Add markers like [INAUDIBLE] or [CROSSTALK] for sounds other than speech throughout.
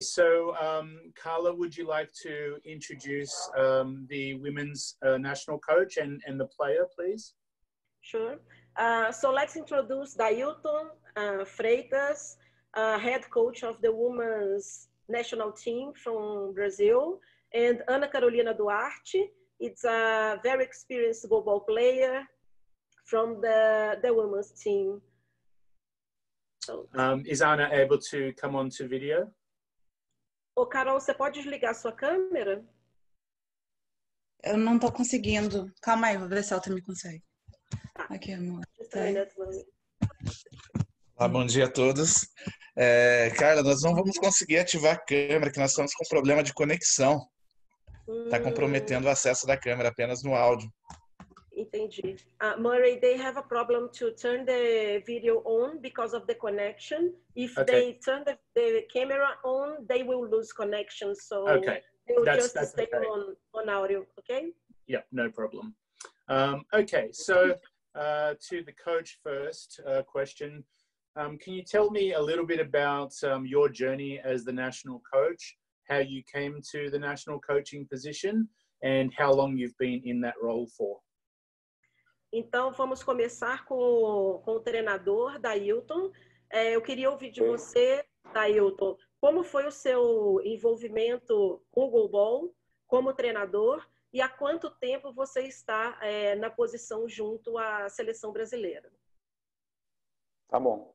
so um, Carla, would you like to introduce um, the women's uh, national coach and, and the player, please? Sure. Uh, so let's introduce Dailton uh, Freitas, uh, head coach of the women's national team from Brazil, and Ana Carolina Duarte. It's a very experienced global player from the, the women's team. So, um, is Ana able to come on to video? Ô, Carol, você pode desligar sua câmera? Eu não estou conseguindo. Calma aí, vou ver se ela também consegue. Tá. Aqui, amor. Tá Olá, bom dia a todos. É, Carla, nós não vamos conseguir ativar a câmera, que nós estamos com problema de conexão. Está hum. comprometendo o acesso da câmera apenas no áudio. Entendi. Uh, Murray, they have a problem to turn the video on because of the connection. If okay. they turn the, the, camera on, they will lose connection. So okay. they will that's, just that's stay okay. on, on audio, okay? Yeah, no problem. Um, okay, so uh, to the coach first uh, question. Um, can you tell me a little bit about um, your journey as the national coach, how you came to the national coaching position, and how long you've been in that role for? Então, vamos começar com, com o treinador, Dailton. É, eu queria ouvir de você, Dailton, como foi o seu envolvimento com o Goalball como treinador e há quanto tempo você está é, na posição junto à seleção brasileira? Tá bom.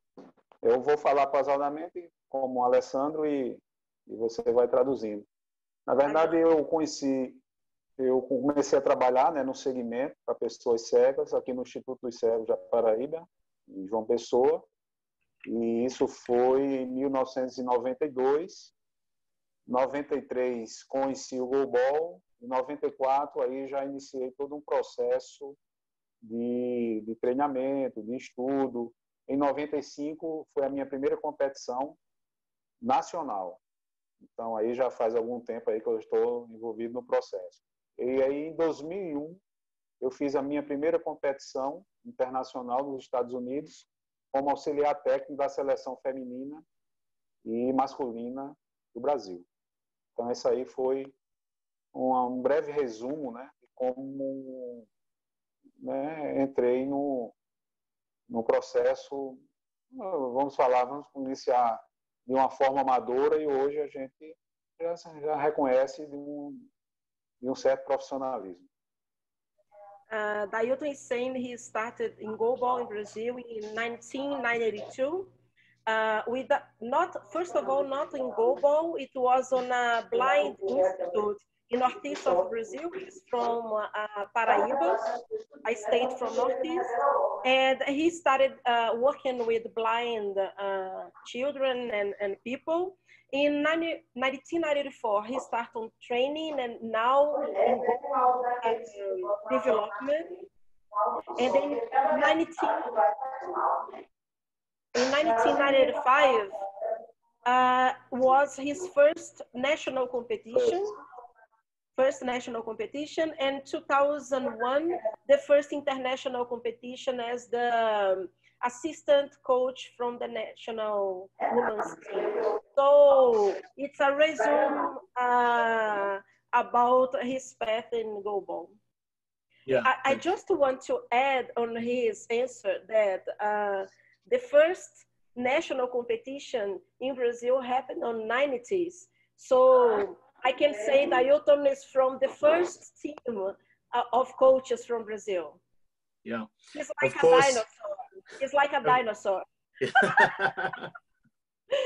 Eu vou falar pausadamente como o Alessandro e, e você vai traduzindo. Na verdade, eu conheci eu comecei a trabalhar né, no segmento para pessoas cegas aqui no Instituto dos Cegos da Paraíba, em João Pessoa, e isso foi em 1992. 93 conheci o Golbol, em 94 aí já iniciei todo um processo de, de treinamento, de estudo. Em 95 foi a minha primeira competição nacional. Então aí já faz algum tempo aí que eu estou envolvido no processo. E aí, em 2001, eu fiz a minha primeira competição internacional nos Estados Unidos como auxiliar técnico da seleção feminina e masculina do Brasil. Então, esse aí foi um, um breve resumo né, de como né, entrei no, no processo, vamos falar, vamos iniciar de uma forma amadora e hoje a gente já, já reconhece de um, e um certo profissionalismo. Uh, Dailton is saying he started in goalball in Brazil in 1992. Uh, with the, not first of all not in goalball, it was on a blind institute in northeast of Brazil. He's from uh, Paraíba, a state from northeast, and he started uh, working with blind uh, children and, and people. In 90, 1994, he started training and now in development. And in, 19, in 1995 uh, was his first national competition first national competition and 2001 the first international competition as the um, assistant coach from the national women's team. So it's a resume uh, about his path in goalball. Yeah. I, I, just want to add on his answer that uh, the first national competition in Brazil happened on 90s. So I can say that Ailton is from the first team uh, of coaches from Brazil. Yeah. He's like of a course. dinosaur. He's like a [LAUGHS] dinosaur. [LAUGHS]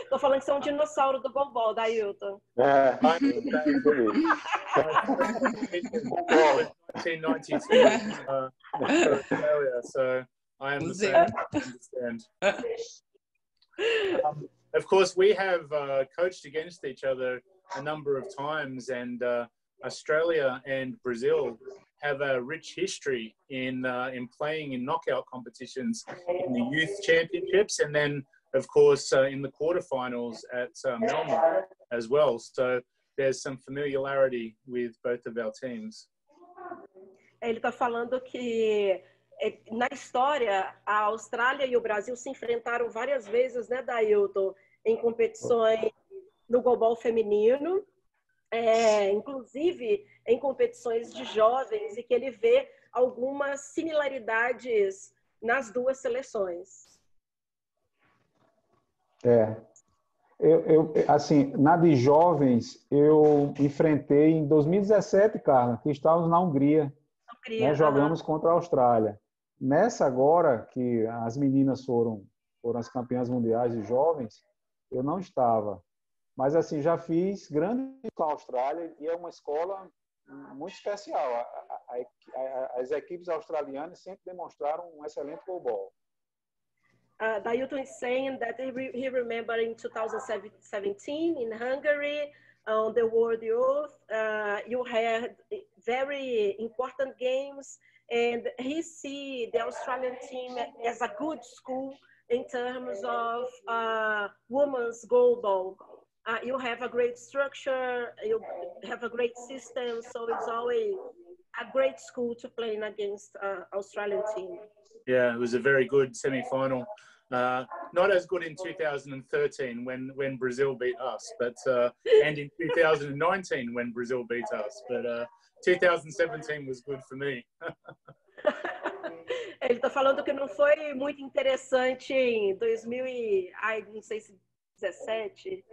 Tô falando que você é um dinossauro do goalball, da Ailton. É, 1992 Australia, so I understand. understand. Um, of course, we have uh, coached against each other a number of times, and uh, Australia and Brazil have a rich history in uh, in playing in knockout competitions in the youth championships, and then of course uh, in the quarterfinals at uh, Melbourne as well. So there's some familiarity with both of our teams. Ele está falando que na história a Austrália e o Brasil se enfrentaram várias vezes, né, Dailton, em competições no goalball feminino, é, inclusive em competições de jovens, e que ele vê algumas similaridades nas duas seleções. É. Eu, eu, assim, na de jovens, eu enfrentei em 2017, Carla, que estávamos na Hungria. Hungria Nós jogamos contra a Austrália. Nessa agora, que as meninas foram, foram as campeãs mundiais de jovens, eu não estava. Mas, assim, já fiz grande com a Austrália e é uma escola muito especial. A, a, a, as equipes australianas sempre demonstraram um excelente goalball. Uh, Dayuto is saying that he, re he remembered in 2017 in Hungary on the World Youth, uh, you had very important games and he see the Australian team as a good school in terms of uh, women's goalball. Uh, you have a great structure, you have a great system, so it's always a great school to play against uh, Australian team. Yeah, it was a very good semi-final. Uh, not as good in 2013 when when Brazil beat us, but uh, and in 2019 when Brazil beat us. But uh, 2017 was good for me. [LAUGHS] Ele está falando que não foi muito interessante em 2000 e, ai, não sei se 17.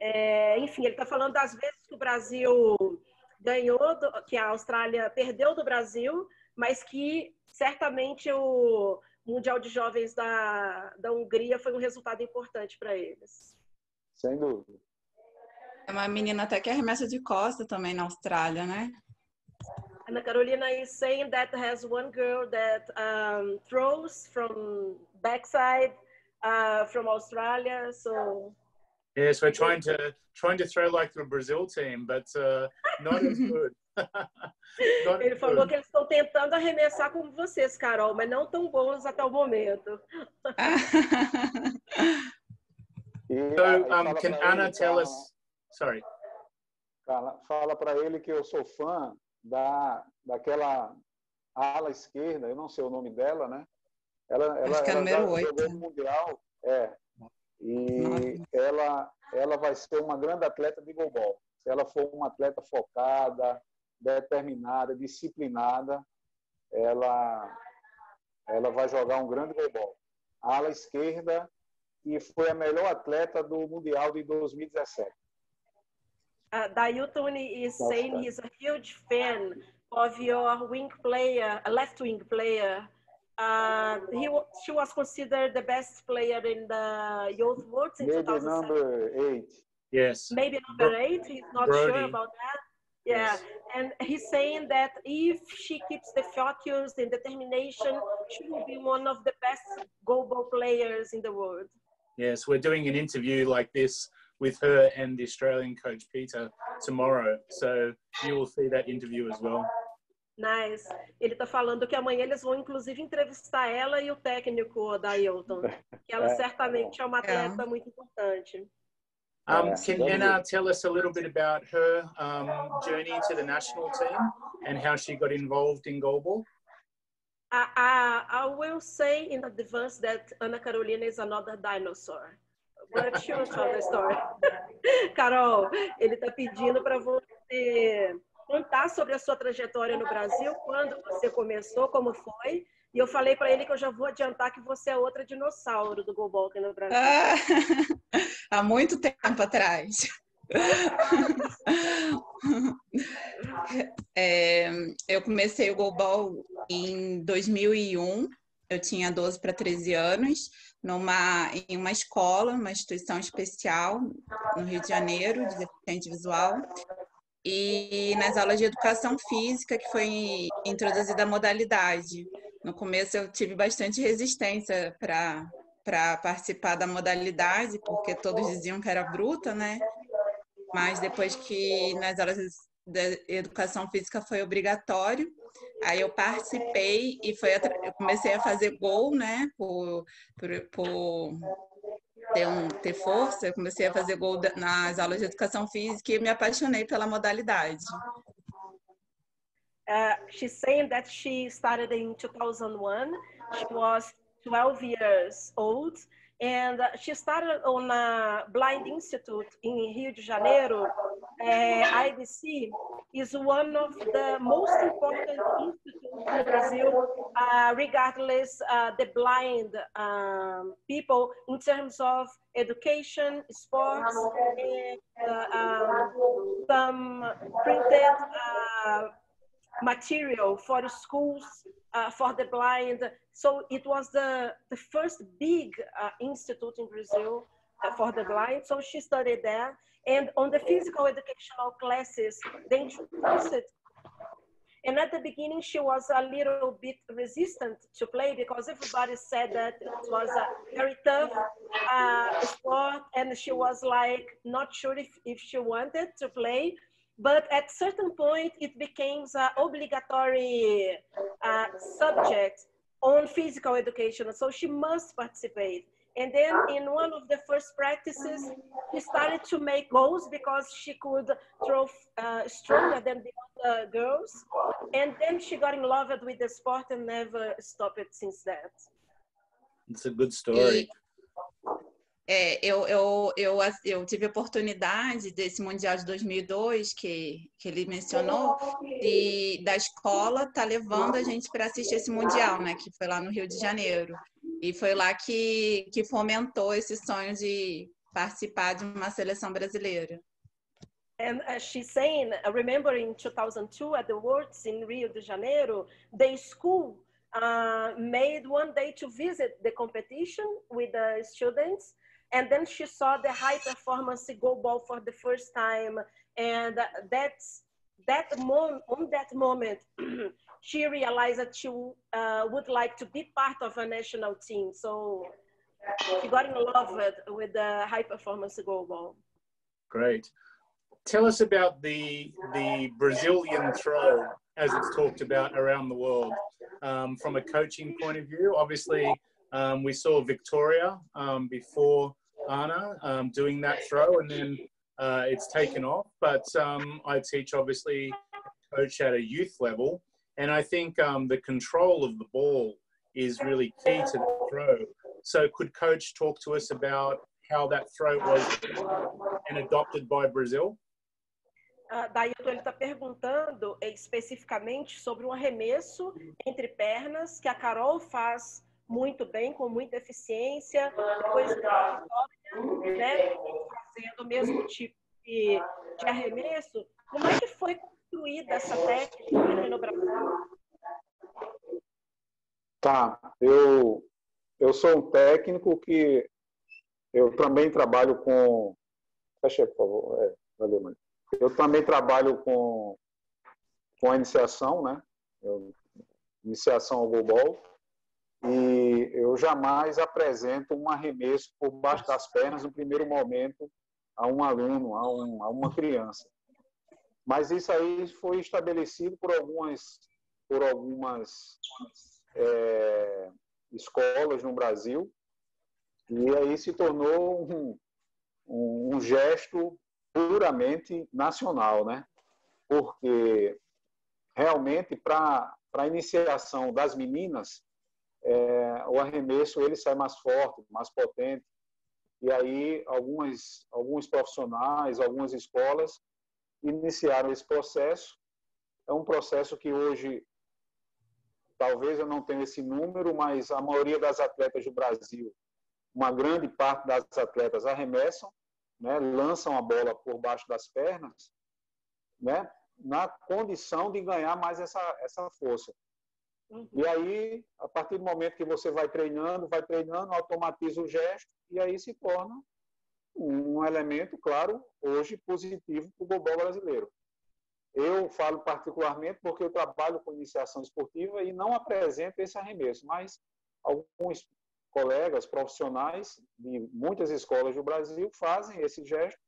É, enfim, ele está falando das vezes que o Brasil ganhou, do, que a Austrália perdeu do Brasil, mas que certamente o Mundial de Jovens da, da Hungria foi um resultado importante para eles. Sem dúvida. É uma menina até que arremessa de costa também na Austrália, né? Ana Carolina is saying that has one girl that um, throws from backside uh, from Australia. So yes, we're trying to trying to throw like the Brazil team, but uh, not as [LAUGHS] good. [LAUGHS] Ele falou que eles estão tentando arremessar como vocês, Carol, mas não tão bons até o momento. so, um, can Anna tell us? Sorry. Fala para ele que eu sou fã da daquela ala esquerda, eu não sei o nome dela, né? Ela, ela, Acho que é ela número 8. mundial, é. E ela, ela vai ser uma grande atleta de goalball. Se ela for uma atleta focada, determinada, disciplinada, ela, ela vai jogar um grande goalball. ala esquerda e foi a melhor atleta do Mundial de 2017. Uh, Dayuton is saying he's a huge fan of your wing player, a left wing player. Uh, he she was considered the best player in the youth world in Maybe number eight. Yes. Maybe number eight. He's not Brody. sure about that. Yeah, yes. and he's saying that if she keeps the focus and determination, she will be one of the best goalball players in the world. Yes, we're doing an interview like this with her and the Australian coach Peter tomorrow, so you will see that interview as well. Nice. Ele está falando que amanhã eles vão inclusive entrevistar ela e o técnico da Ailton, que ela certamente é uma atleta muito importante. Um, can Anna tell us a little bit about her um, journey to the national team and how she got involved in goalball? I, I, I will say in advance that Ana Carolina is another dinosaur. But she will tell the story. [LAUGHS] Carol, ele está pedindo para você contar sobre a sua trajetória no Brasil, quando você começou, como foi, e eu falei para ele que eu já vou adiantar que você é outra dinossauro do aqui no Brasil. Ah, [LAUGHS] há muito tempo atrás. [LAUGHS] é, eu comecei o goalball em 2001. Eu tinha 12 para 13 anos, numa, em uma escola, uma instituição especial no Rio de Janeiro, de deficiente visual e nas aulas de educação física, que foi introduzida a modalidade. No começo eu tive bastante resistência para para participar da modalidade, porque todos diziam que era bruta, né? Mas depois que nas aulas de educação física foi obrigatório, aí eu participei e foi eu comecei a fazer gol, né? Por, por, por ter, um, ter força, comecei a fazer gol nas aulas de educação física e me apaixonei pela modalidade. Uh, she's saying that she started in 2001. She was 12 years old And uh, she started on a blind institute in Rio de Janeiro. Uh, IBC is one of the most important institutes in Brazil, uh, regardless uh, the blind um, people in terms of education, sports, and uh, um, some printed uh, material for the schools uh, for the blind. So it was the, the first big uh, institute in Brazil uh, for the blind. So she studied there. And on the physical educational classes, they introduced it. And at the beginning, she was a little bit resistant to play because everybody said that it was a very tough uh, sport. And she was like, not sure if, if she wanted to play but at certain point it became an obligatory uh, subject on physical education. So she must participate. And then in one of the first practices she started to make goals because she could throw uh, stronger than the other girls. And then she got in love with the sport and never stopped it since that. It's a good story É, eu, eu, eu, eu tive a oportunidade desse Mundial de 2002, que, que ele mencionou, e da escola tá levando a gente para assistir esse Mundial, né? Que foi lá no Rio de Janeiro. E foi lá que, que fomentou esse sonho de participar de uma seleção brasileira. And as she's saying, I remember in 2002 at the Worlds in Rio de Janeiro, the school uh, made one day to visit the competition with the students and then she saw the high performance go ball for the first time. And that's that moment on that moment [CLEARS THROAT] she realized that she uh, would like to be part of a national team. So she got in love with, with the high performance go ball. Great. Tell us about the the brazilian throw as it's talked about around the world um, from a coaching point of view. Obviously um, we saw Victoria um, before Anna um, doing that throw, and then uh, it's taken off. But um, I teach obviously coach at a youth level, and I think um, the control of the ball is really key to the throw. So, could coach talk to us about how that throw was and adopted by Brazil? Uh, ele está perguntando especificamente sobre um arremesso entre pernas que a Carol faz muito bem, com muita eficiência, depois né, fazendo o mesmo tipo de, de arremesso. Como é que foi construída essa técnica aqui no Brasil? Tá, eu, eu sou um técnico que eu também trabalho com. Fecha por favor. É, valeu, mãe. Eu também trabalho com, com a iniciação, né? Eu, iniciação ao goalball e eu jamais apresento um arremesso por baixo das pernas no primeiro momento a um aluno, a, um, a uma criança. Mas isso aí foi estabelecido por algumas, por algumas é, escolas no Brasil e aí se tornou um, um, um gesto puramente nacional, né? Porque realmente para a iniciação das meninas é, o arremesso ele sai mais forte, mais potente. E aí algumas, alguns profissionais, algumas escolas iniciaram esse processo. É um processo que hoje, talvez eu não tenha esse número, mas a maioria das atletas do Brasil, uma grande parte das atletas arremessam, né, lançam a bola por baixo das pernas, né, na condição de ganhar mais essa, essa força. Uhum. E aí, a partir do momento que você vai treinando, vai treinando, automatiza o gesto e aí se torna um elemento, claro, hoje positivo para o global brasileiro. Eu falo particularmente porque eu trabalho com iniciação esportiva e não apresento esse arremesso, mas alguns colegas profissionais de muitas escolas do Brasil fazem esse gesto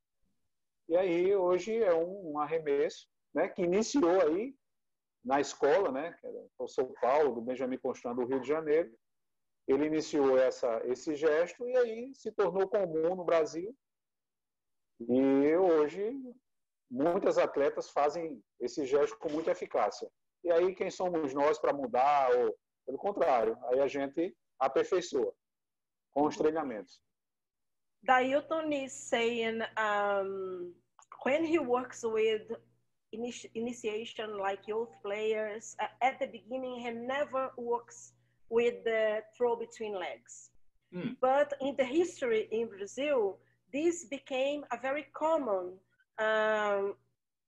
e aí hoje é um, arremesso né, que iniciou aí na escola, né, que era o São Paulo, do Benjamin Constant do Rio de Janeiro. Ele iniciou essa, esse gesto e aí se tornou comum no Brasil. E hoje muitas atletas fazem esse gesto com muita eficácia. E aí quem somos nós para mudar ou pelo contrário, aí a gente aperfeiçoa. com os treinamentos. Dailton is saying um, when he works with initi initiation like youth players, uh, at the beginning he never works with the throw between legs. Mm. But in the history in Brazil, this became a very common um,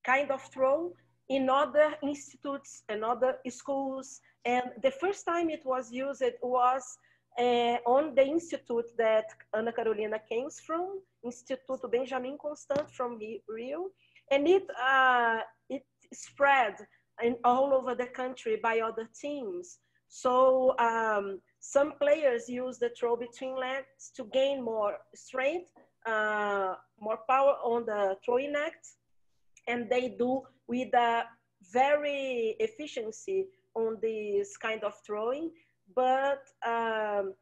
kind of throw in other institutes and other schools. And the first time it was used was uh, on the institute that Ana Carolina came from, Instituto Benjamin Constant from Rio. And it, uh, it spread in, all over the country by other teams. So um, some players use the throw between legs to gain more strength, uh, more power on the throwing act, and they do with a very efficiency on this kind of throwing. But um,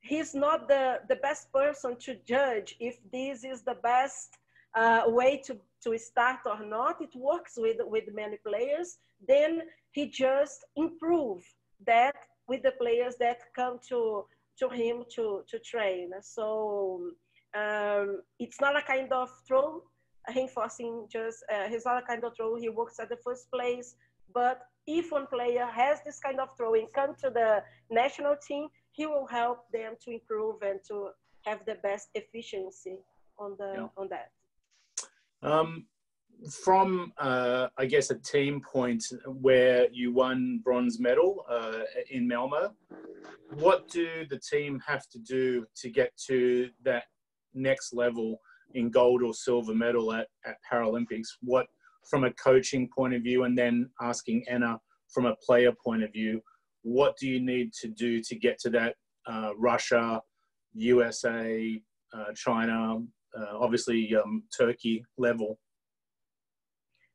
he's not the, the best person to judge if this is the best uh, way to, to start or not. It works with, with many players. Then he just improve that with the players that come to, to him to, to train. So um, it's not a kind of throw reinforcing just, uh, he's not a kind of throw, he works at the first place. But if one player has this kind of throw and come to the national team, he will help them to improve and to have the best efficiency on the yeah. on that. Um, from uh, I guess a team point where you won bronze medal uh, in Malmo, what do the team have to do to get to that next level in gold or silver medal at, at Paralympics? What from a coaching point of view, and then asking Anna from a player point of view, what do you need to do to get to that uh, Russia, USA, uh, China, uh, obviously um, Turkey level?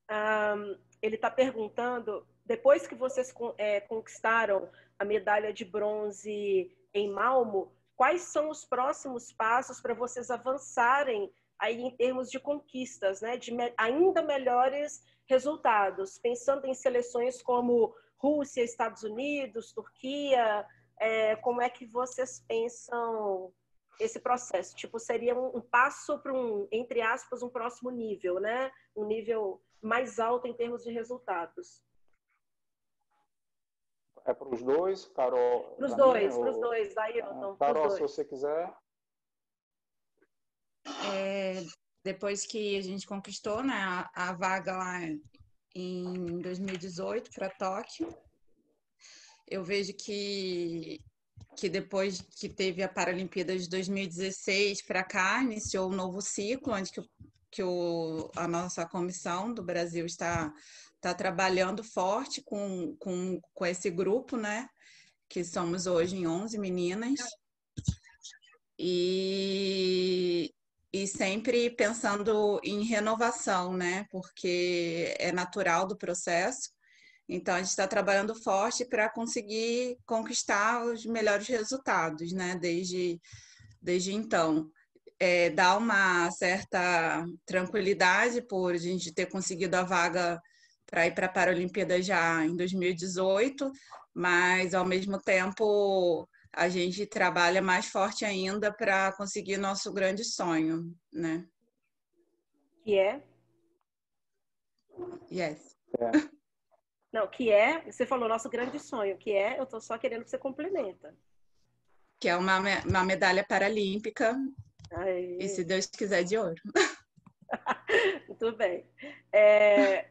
Um, ele está perguntando, depois que vocês é, conquistaram a medalha de bronze em Malmo, quais são os próximos passos para vocês avançarem aí em termos de conquistas, né, de me ainda melhores resultados, pensando em seleções como Rússia, Estados Unidos, Turquia, é, como é que vocês pensam esse processo? Tipo, seria um, um passo para um, entre aspas, um próximo nível, né? Um nível mais alto em termos de resultados. É para os dois, Carol? Para os dois, para os dois. Aí, então, Carol, se você quiser. É, depois que a gente conquistou né, a, a vaga lá em 2018 para Tóquio, eu vejo que, que depois que teve a Paralimpíada de 2016 para cá, iniciou um novo ciclo, onde que, que o, a nossa comissão do Brasil está, está trabalhando forte com, com, com esse grupo, né? Que somos hoje em 11 meninas. E, e sempre pensando em renovação, né? Porque é natural do processo. Então, a gente está trabalhando forte para conseguir conquistar os melhores resultados, né? Desde, desde então. É, dá uma certa tranquilidade por a gente ter conseguido a vaga para ir para a Paralimpíada já em 2018, mas ao mesmo tempo a gente trabalha mais forte ainda para conseguir nosso grande sonho, né? Que é? Yes. É. Não, que é, você falou nosso grande sonho, que é, eu estou só querendo que você complementa. Que é uma, uma medalha paralímpica. Aí. E se Deus quiser, de ouro. [LAUGHS] Muito bem. É...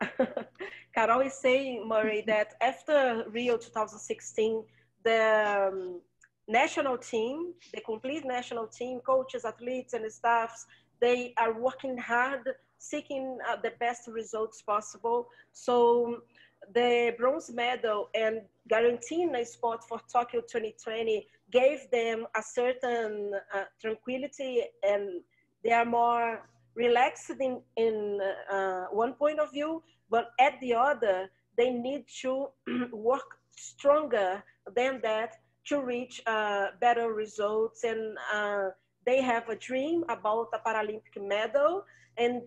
[LAUGHS] Carol is saying, Murray, that after Rio 2016, the um, national team, the complete national team, coaches, athletes, and staffs, they are working hard, seeking uh, the best results possible. So the bronze medal and guaranteeing a spot for Tokyo 2020 gave them a certain uh, tranquility and they are more relaxed in, in uh, one point of view, but at the other, they need to [CLEARS THROAT] work stronger than that to reach uh, better results. And uh, they have a dream about a Paralympic medal. And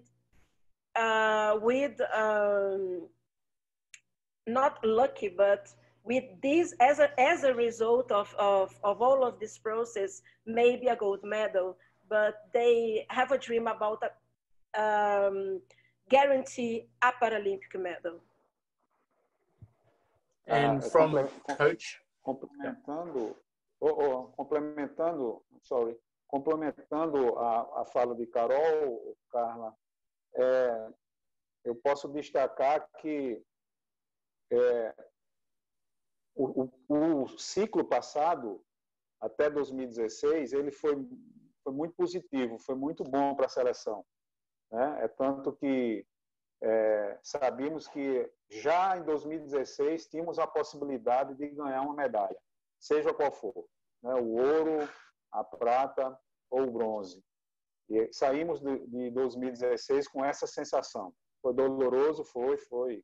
uh, with um, not lucky, but with this, as a, as a result of, of, of all of this process, maybe a gold medal, but they have a dream about a, um, guarantee a Paralympic medal. And uh, from coach? Complementando, oh, oh, complementando, sorry, complementando a, a fala de Carol, Carla, é, eu posso destacar que é, o, o, o, ciclo passado, até 2016, ele foi, foi muito positivo, foi muito bom para a seleção. Né? É tanto que é, sabíamos que já em 2016 tínhamos a possibilidade de ganhar uma medalha, seja qual for, né? o ouro, a prata ou o bronze. E saímos de, de 2016 com essa sensação. Foi doloroso, foi, foi.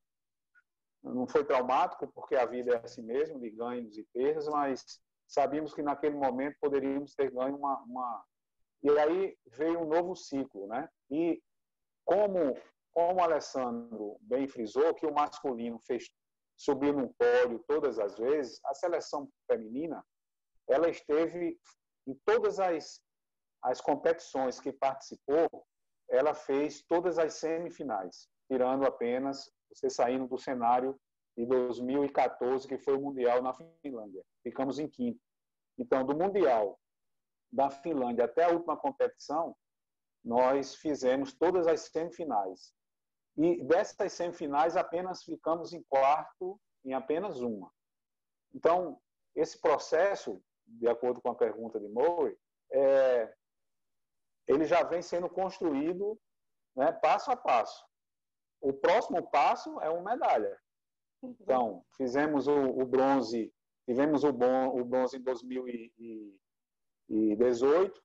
Não foi traumático, porque a vida é assim mesmo, de ganhos e perdas, mas sabíamos que naquele momento poderíamos ter ganho uma, uma... E aí veio um novo ciclo, né? E como, como o Alessandro bem frisou, que o masculino fez subir num pódio todas as vezes, a seleção feminina, ela esteve em todas as, as competições que participou, ela fez todas as semifinais, tirando apenas você saindo do cenário de 2014, que foi o Mundial na Finlândia. Ficamos em quinto. Então, do Mundial da Finlândia até a última competição, nós fizemos todas as semifinais. E dessas semifinais, apenas ficamos em quarto em apenas uma. Então, esse processo, de acordo com a pergunta de Murray, é, ele já vem sendo construído né, passo a passo. O próximo passo é uma medalha. Então, fizemos o, o bronze, tivemos o, bom, o bronze em 2018,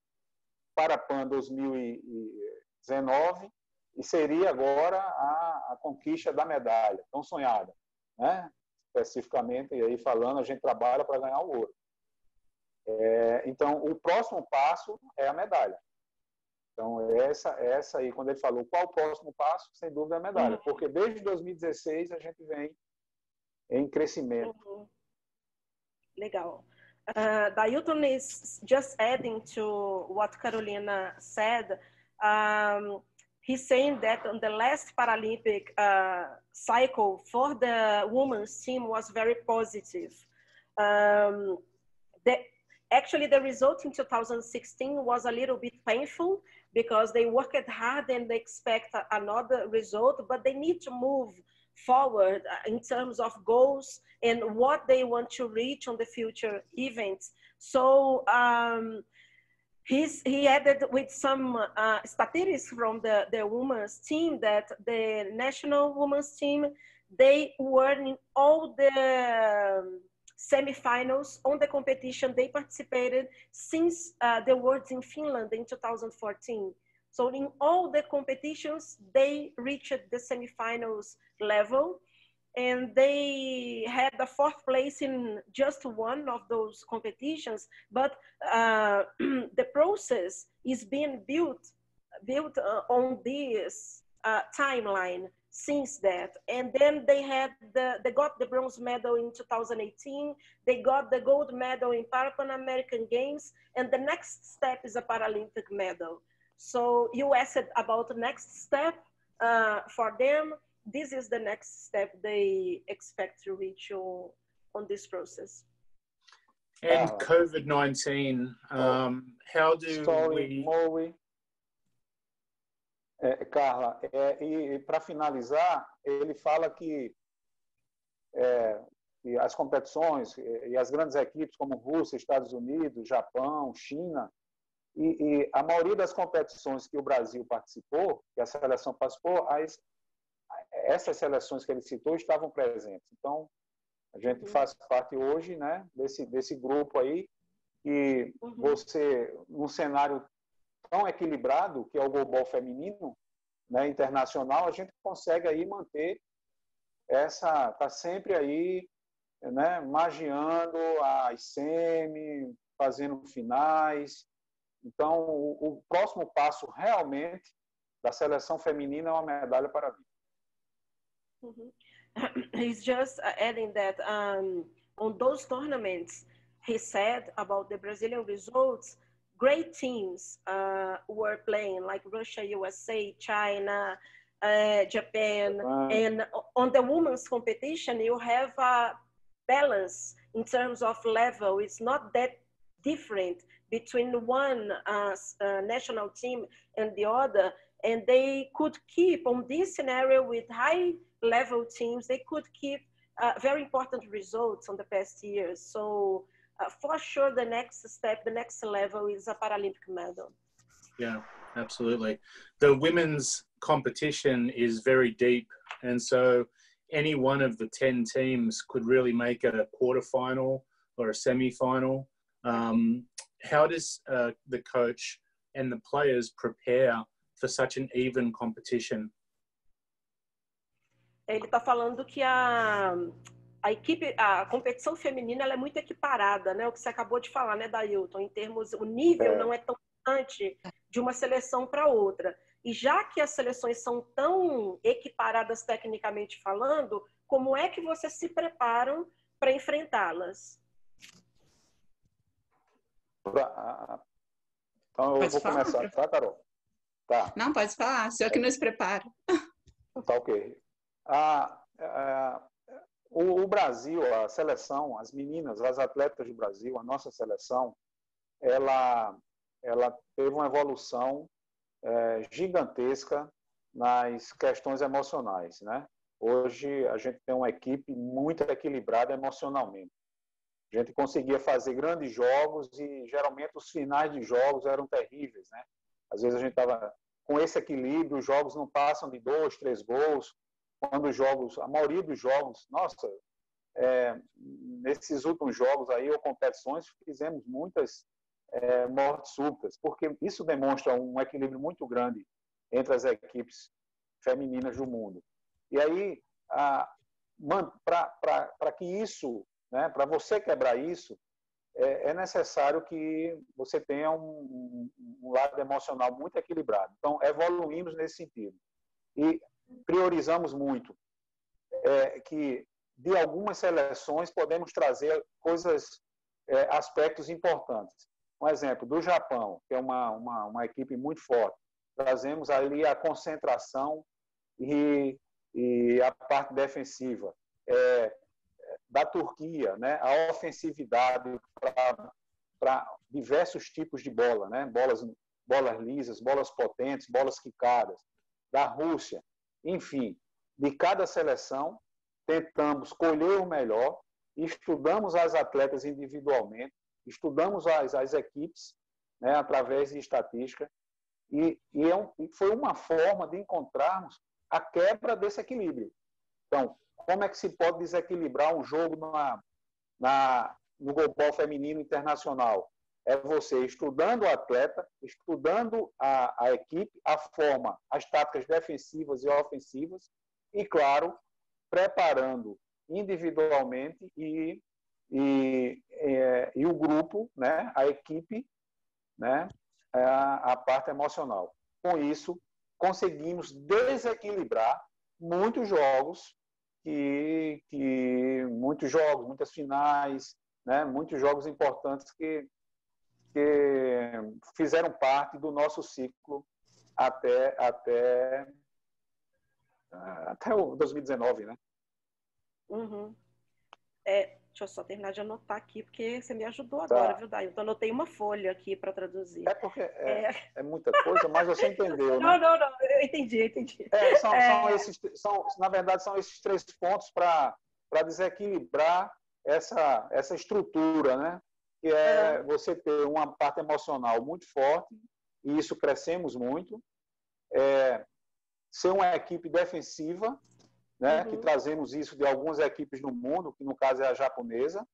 para a PAN 2019 e seria agora a, a conquista da medalha, tão sonhada, né? especificamente, e aí falando, a gente trabalha para ganhar o ouro. É, então, o próximo passo é a medalha. Então, essa, essa aí, quando ele falou qual o próximo passo, sem dúvida é a medalha, uhum. porque desde 2016 a gente vem em crescimento. Uhum. Legal. Uh, Dailton is just adding to what Carolina said. Um, he's saying that on the last Paralympic uh, cycle for the women's team was very positive. Um, the, actually, the result in 2016 was a little bit painful because they worked hard and they expect another result, but they need to move forward uh, in terms of goals and what they want to reach on the future events. So um, he added with some uh, statistics from the, the women's team that the national women's team, they were in all the um, semifinals on the competition they participated since uh, the Worlds in Finland in 2014. So in all the competitions, they reached the semifinals level and they had the fourth place in just one of those competitions. But uh, [CLEARS THROAT] the process is being built, built uh, on this uh, timeline since that. And then they had the, they got the bronze medal in 2018. They got the gold medal in Pan American Games. And the next step is a Paralympic medal. So you asked about the next step uh, for them. This is the next step they expect to reach on, on this process. And uh, COVID-19, um, how do sorry, we... É, Carla, é, e, e para finalizar, ele fala que, é, que as competições e, as grandes equipes como Rússia, Estados Unidos, Japão, China, e, e, a maioria das competições que o Brasil participou, que a seleção participou, as, essas seleções que ele citou estavam presentes. Então, a gente uhum. faz parte hoje né, desse, desse grupo aí, e uhum. você, num cenário tão equilibrado, que é o global feminino, né, internacional, a gente consegue aí manter essa, tá sempre aí, né, magiando a ICM, fazendo finais, então, o, o, próximo passo realmente da seleção feminina é uma medalha para mim. Mm -hmm. He's just uh, adding that um, on those tournaments, he said about the Brazilian results, great teams uh, were playing, like Russia, USA, China, uh, Japan. Wow. And on the women's competition, you have a balance in terms of level. It's not that different between one uh, uh, national team and the other. And they could keep on this scenario with high level teams, they could keep uh, very important results on the past years. So uh, for sure, the next step, the next level is a Paralympic medal. Yeah, absolutely. The women's competition is very deep. And so any one of the 10 teams could really make a quarterfinal or a semi-final. Um, how does uh, the coach and the players prepare for such an even competition? Ele está falando que a, a equipe, a competição feminina ela é muito equiparada, né? O que você acabou de falar, né, Dailton? Em termos, o nível é. não é tão distante de uma seleção para outra. E já que as seleções são tão equiparadas tecnicamente falando, como é que vocês se preparam para enfrentá-las? Então eu pode vou falar, começar, tá, Carol? Tá. Não, pode falar, o senhor que nos prepara. Tá ok. Ah, ah, o, o, Brasil, a seleção, as meninas, as atletas do Brasil, a nossa seleção, ela, ela teve uma evolução é, gigantesca nas questões emocionais, né? Hoje a gente tem uma equipe muito equilibrada emocionalmente. A gente conseguia fazer grandes jogos e geralmente os finais de jogos eram terríveis, né? Às vezes a gente estava com esse equilíbrio, os jogos não passam de dois, três gols. Quando os jogos, a maioria dos jogos, nossa, é, nesses últimos jogos aí ou competições fizemos muitas é, mortes súbitas, porque isso demonstra um equilíbrio muito grande entre as equipes femininas do mundo. E aí, para que isso né? Para você quebrar isso, é, é, necessário que você tenha um, um, lado emocional muito equilibrado. Então, evoluímos nesse sentido. E priorizamos muito é, que de algumas seleções podemos trazer coisas, é, aspectos importantes. Um exemplo, do Japão, que é uma, uma, uma equipe muito forte, trazemos ali a concentração e, e a parte defensiva. É, da Turquia, né, a ofensividade para diversos tipos de bola, né, bolas, bolas lisas, bolas potentes, bolas quicadas, da Rússia, enfim, de cada seleção tentamos colher o melhor, estudamos as atletas individualmente, estudamos as, as equipes né, através de estatística e, e, é um, foi uma forma de encontrarmos a quebra desse equilíbrio. Então, como é que se pode desequilibrar um jogo na, na, no global feminino internacional? É você estudando o atleta, estudando a, a equipe, a forma, as táticas defensivas e ofensivas, e, claro, preparando individualmente e, e, e, e o grupo, né, a equipe, né, a, a parte emocional. Com isso, conseguimos desequilibrar muitos jogos que, que muitos jogos, muitas finais, né, muitos jogos importantes que, que fizeram parte do nosso ciclo até, até, até o 2019, né? Uhum. É, Deixa eu só terminar de anotar aqui, porque você me ajudou agora, tá. viu, Daí? Então, anotei uma folha aqui para traduzir. É porque é, é... é, muita coisa, mas você entendeu, né? [LAUGHS] Não, não, não. Eu entendi, eu entendi. É, são, é... São esses, são, na verdade, são esses três pontos para desequilibrar essa, essa estrutura, né? Que é, você ter uma parte emocional muito forte, e isso crescemos muito. É, ser uma equipe defensiva, né? Uhum. Que trazemos isso de algumas equipes no mundo, que no caso é a japonesa,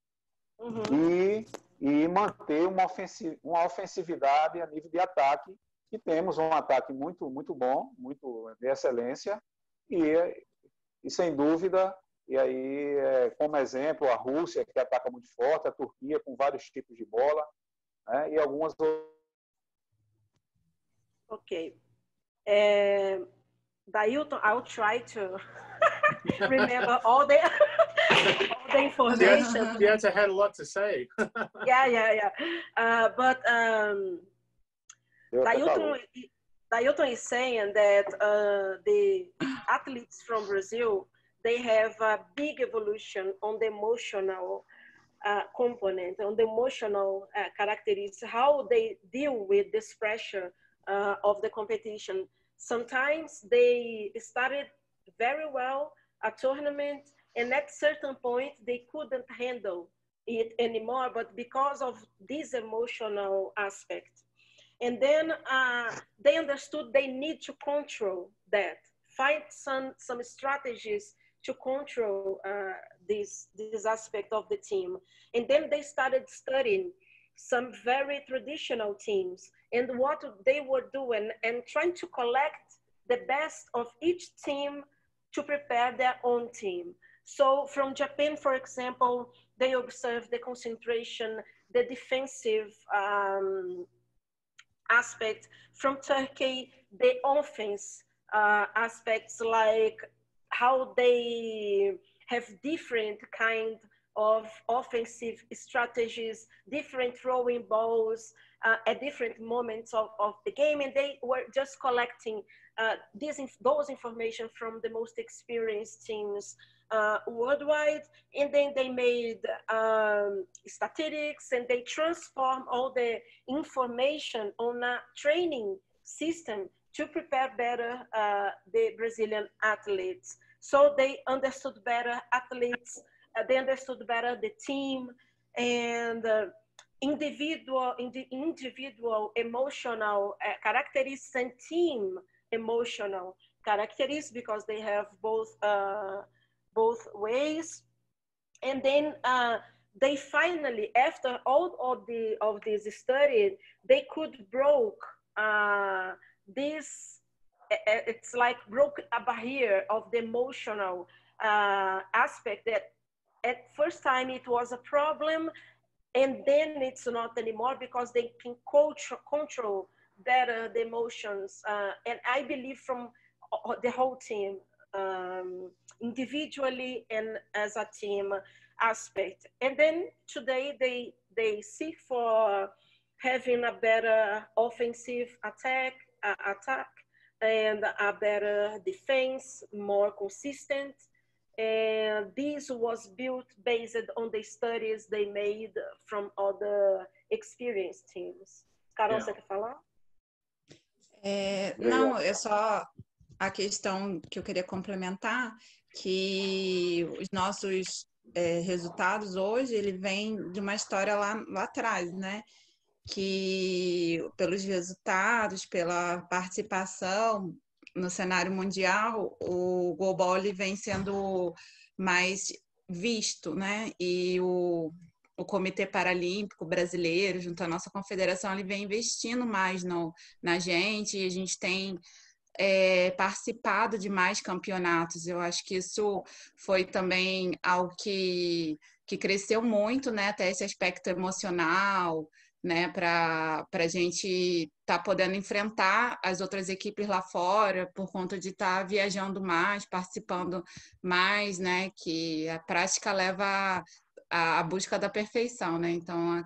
uhum. e, e manter uma, ofensiv, uma ofensividade a nível de ataque, que temos um ataque muito, muito bom, muito de excelência, e, e sem dúvida, e aí, é, como exemplo, a Rússia, que ataca muito forte, a Turquia, com vários tipos de bola, né? e algumas outras. Ok. É, Dailton, I'll try to [LAUGHS] remember all the all the information. Beata had a lot to say. [LAUGHS] yeah, yeah, yeah. Uh, but um, Dailton, Dailton is saying that uh, the athletes from Brazil, they have a big evolution on the emotional uh, component, on the emotional uh, characteristics, how they deal with this pressure uh, of the competition. Sometimes they started very well a tournament, and at certain point they couldn't handle it anymore, but because of this emotional aspect. And then uh, they understood they need to control that, find some, some strategies to control uh, this, this aspect of the team. And then they started studying some very traditional teams and what they were doing and trying to collect the best of each team to prepare their own team. So from Japan, for example, they observe the concentration, the defensive um, aspect. From Turkey, the offense uh, aspects like how they have different kind of offensive strategies, different throwing balls uh, at different moments of, of the game. And they were just collecting uh, these, those information from the most experienced teams uh, worldwide. And then they made um, statistics and they transform all the information on a training system to prepare better uh, the Brazilian athletes. So they understood better athletes, uh, they understood better the team and uh, individual, individual emotional uh, characteristics and team emotional characteristics because they have both uh, both ways. And then uh, they finally, after all of the of this study, they could broke uh, this. It's like broke a barrier of the emotional uh, aspect that at first time it was a problem and then it's not anymore because they can control, control better the emotions uh, and i believe from the whole team um, individually and as a team aspect. And then today they they seek for having a better offensive attack uh, attack and a better defense more consistent and this was built based on the studies they made from other experienced teams. Carol, yeah. você quer falar? É, não, é só a questão que eu queria complementar, que os nossos é, resultados hoje, ele vem de uma história lá, lá atrás, né? Que pelos resultados, pela participação, no cenário mundial, o ele vem sendo mais visto, né? E o, o Comitê Paralímpico Brasileiro, junto à nossa confederação, ele vem investindo mais no, na gente, e a gente tem é, participado de mais campeonatos. Eu acho que isso foi também algo que, que cresceu muito, né? Até esse aspecto emocional, né, para a gente estar tá podendo enfrentar as outras equipes lá fora por conta de estar tá viajando mais, participando mais, né, que a prática leva à, busca da perfeição, né, então a,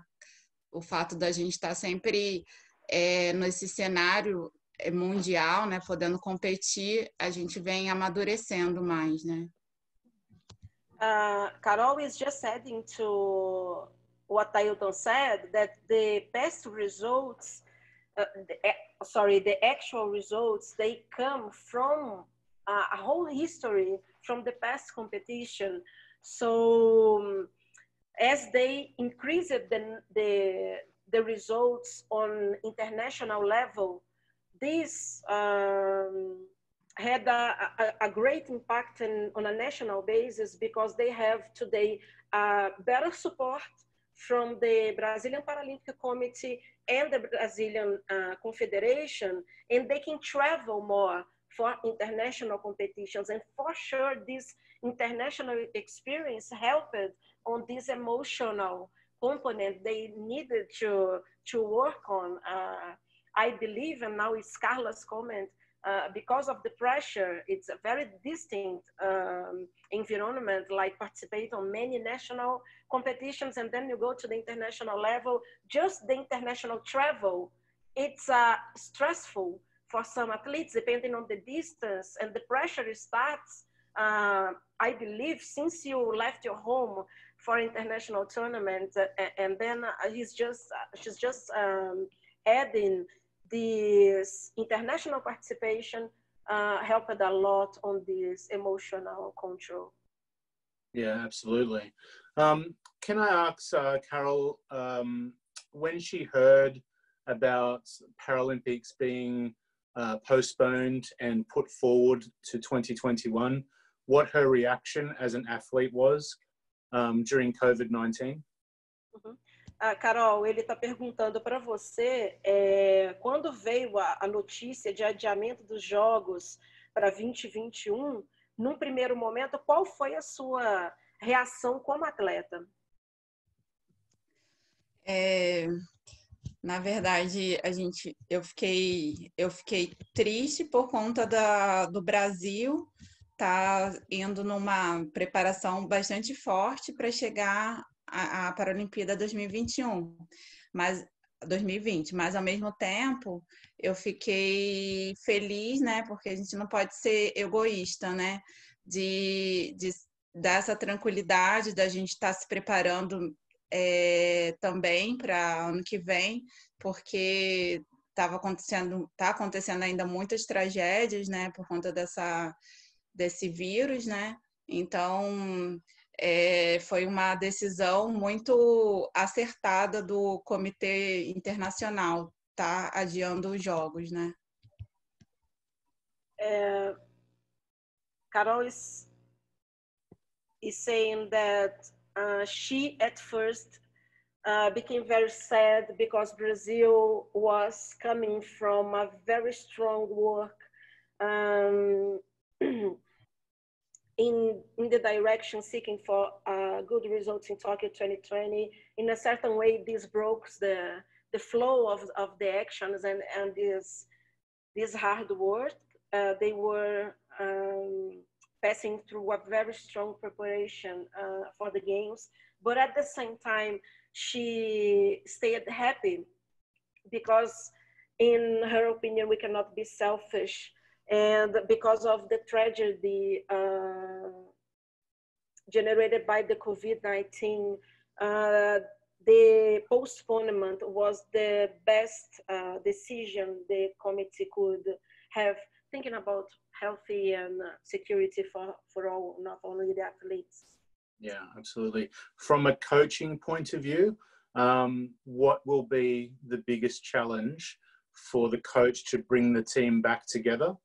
o fato da gente estar tá sempre é, nesse cenário é, mundial, né, podendo competir, a gente vem amadurecendo mais, né. Uh, Carol is just adding to what Ailton said, that the best results, uh, the, sorry, the actual results, they come from uh, a whole history from the past competition. So um, as they increased the, the, the results on international level, this um, had a, a, a, great impact in, on a national basis because they have today uh, better support from the Brazilian Paralympic Committee and the Brazilian uh, Confederation, and they can travel more for international competitions. And for sure, this international experience helped on this emotional component they needed to, to work on. Uh, I believe, and now it's Carla's comment, uh, because of the pressure, it's a very distinct um, environment, like participate on many national competitions, and then you go to the international level, just the international travel, it's uh, stressful for some athletes, depending on the distance, and the pressure starts, uh, I believe, since you left your home for international tournament, uh, and then uh, he's just, she's just um, adding this international participation uh, helped a lot on this emotional control. Yeah, absolutely. Um, can I ask uh, Carol, um, when she heard about Paralympics being uh, postponed and put forward to 2021, what her reaction as an athlete was um, during COVID 19? Mm-hmm. Ah, Carol, ele está perguntando para você é, quando veio a, a, notícia de adiamento dos jogos para 2021, num primeiro momento, qual foi a sua reação como atleta? É, na verdade, a gente, eu fiquei, eu fiquei triste por conta da, do Brasil tá indo numa preparação bastante forte para chegar a, a Paralimpíada 2021, mas 2020, mas ao mesmo tempo eu fiquei feliz, né? Porque a gente não pode ser egoísta, né? De, de dar essa tranquilidade da gente estar tá se preparando é, também para ano que vem, porque estava acontecendo, está acontecendo ainda muitas tragédias, né? Por conta dessa desse vírus, né? Então é, foi uma decisão muito acertada do Comitê Internacional, tá adiando os jogos, né? É, Carol is, is saying that uh, she at first uh, became very sad because Brazil was coming from a very strong work um, [CLEARS THROAT] in, in the direction seeking for uh, good results in Tokyo 2020. In a certain way, this broke the, the flow of, of the actions and, and this, this hard work. Uh, they were um, passing through a very strong preparation uh, for the games, but at the same time, she stayed happy because in her opinion, we cannot be selfish and because of the tragedy uh, generated by the COVID-19, uh, the postponement was the best uh, decision the committee could have, thinking about healthy and security for, for all, not only the athletes. Yeah, absolutely. From a coaching point of view, um, what will be the biggest challenge for the coach to bring the team back together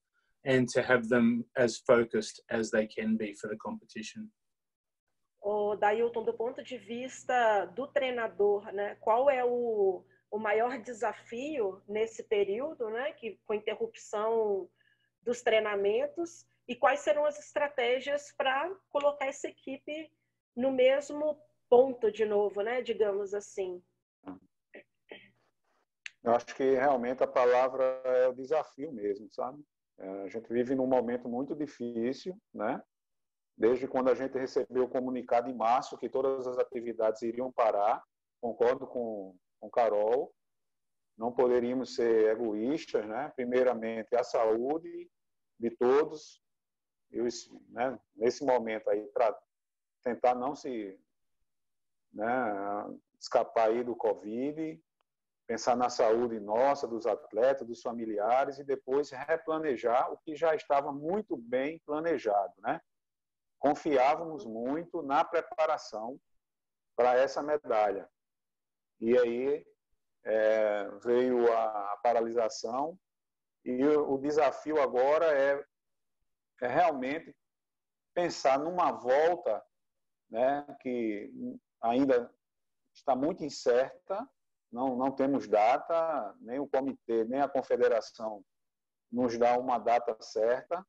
and to have them as focused as they can be for the competition. O Dailton, do ponto de vista do treinador, né, qual é o, o maior desafio nesse período, né, que com interrupção dos treinamentos e quais serão as estratégias para colocar essa equipe no mesmo ponto de novo, né, digamos assim? Eu acho que realmente a palavra é o desafio mesmo, sabe? É, a gente vive num momento muito difícil, né? Desde quando a gente recebeu o comunicado em março que todas as atividades iriam parar, concordo com, com Carol, não poderíamos ser egoístas, né? Primeiramente, a saúde de todos, eu, né, nesse momento aí, para tentar não se né, escapar aí do Covid, pensar na saúde nossa, dos atletas, dos familiares e depois replanejar o que já estava muito bem planejado, né? Confiávamos muito na preparação para essa medalha. E aí é, veio a paralisação e o, desafio agora é, é realmente pensar numa volta, né, que ainda está muito incerta, não, não temos data, nem o comitê, nem a confederação nos dá uma data certa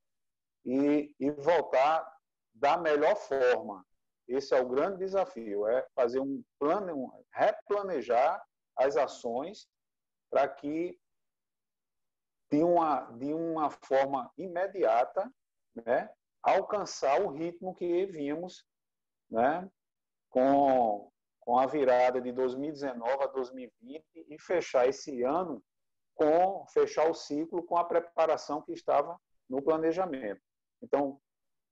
e, e voltar da melhor forma. Esse é o grande desafio, é fazer um plano, um, replanejar as ações para que de uma, de uma forma imediata, né, alcançar o ritmo que vimos né, com, com a virada de 2019 a 2020 e fechar esse ano com fechar o ciclo com a preparação que estava no planejamento. Então,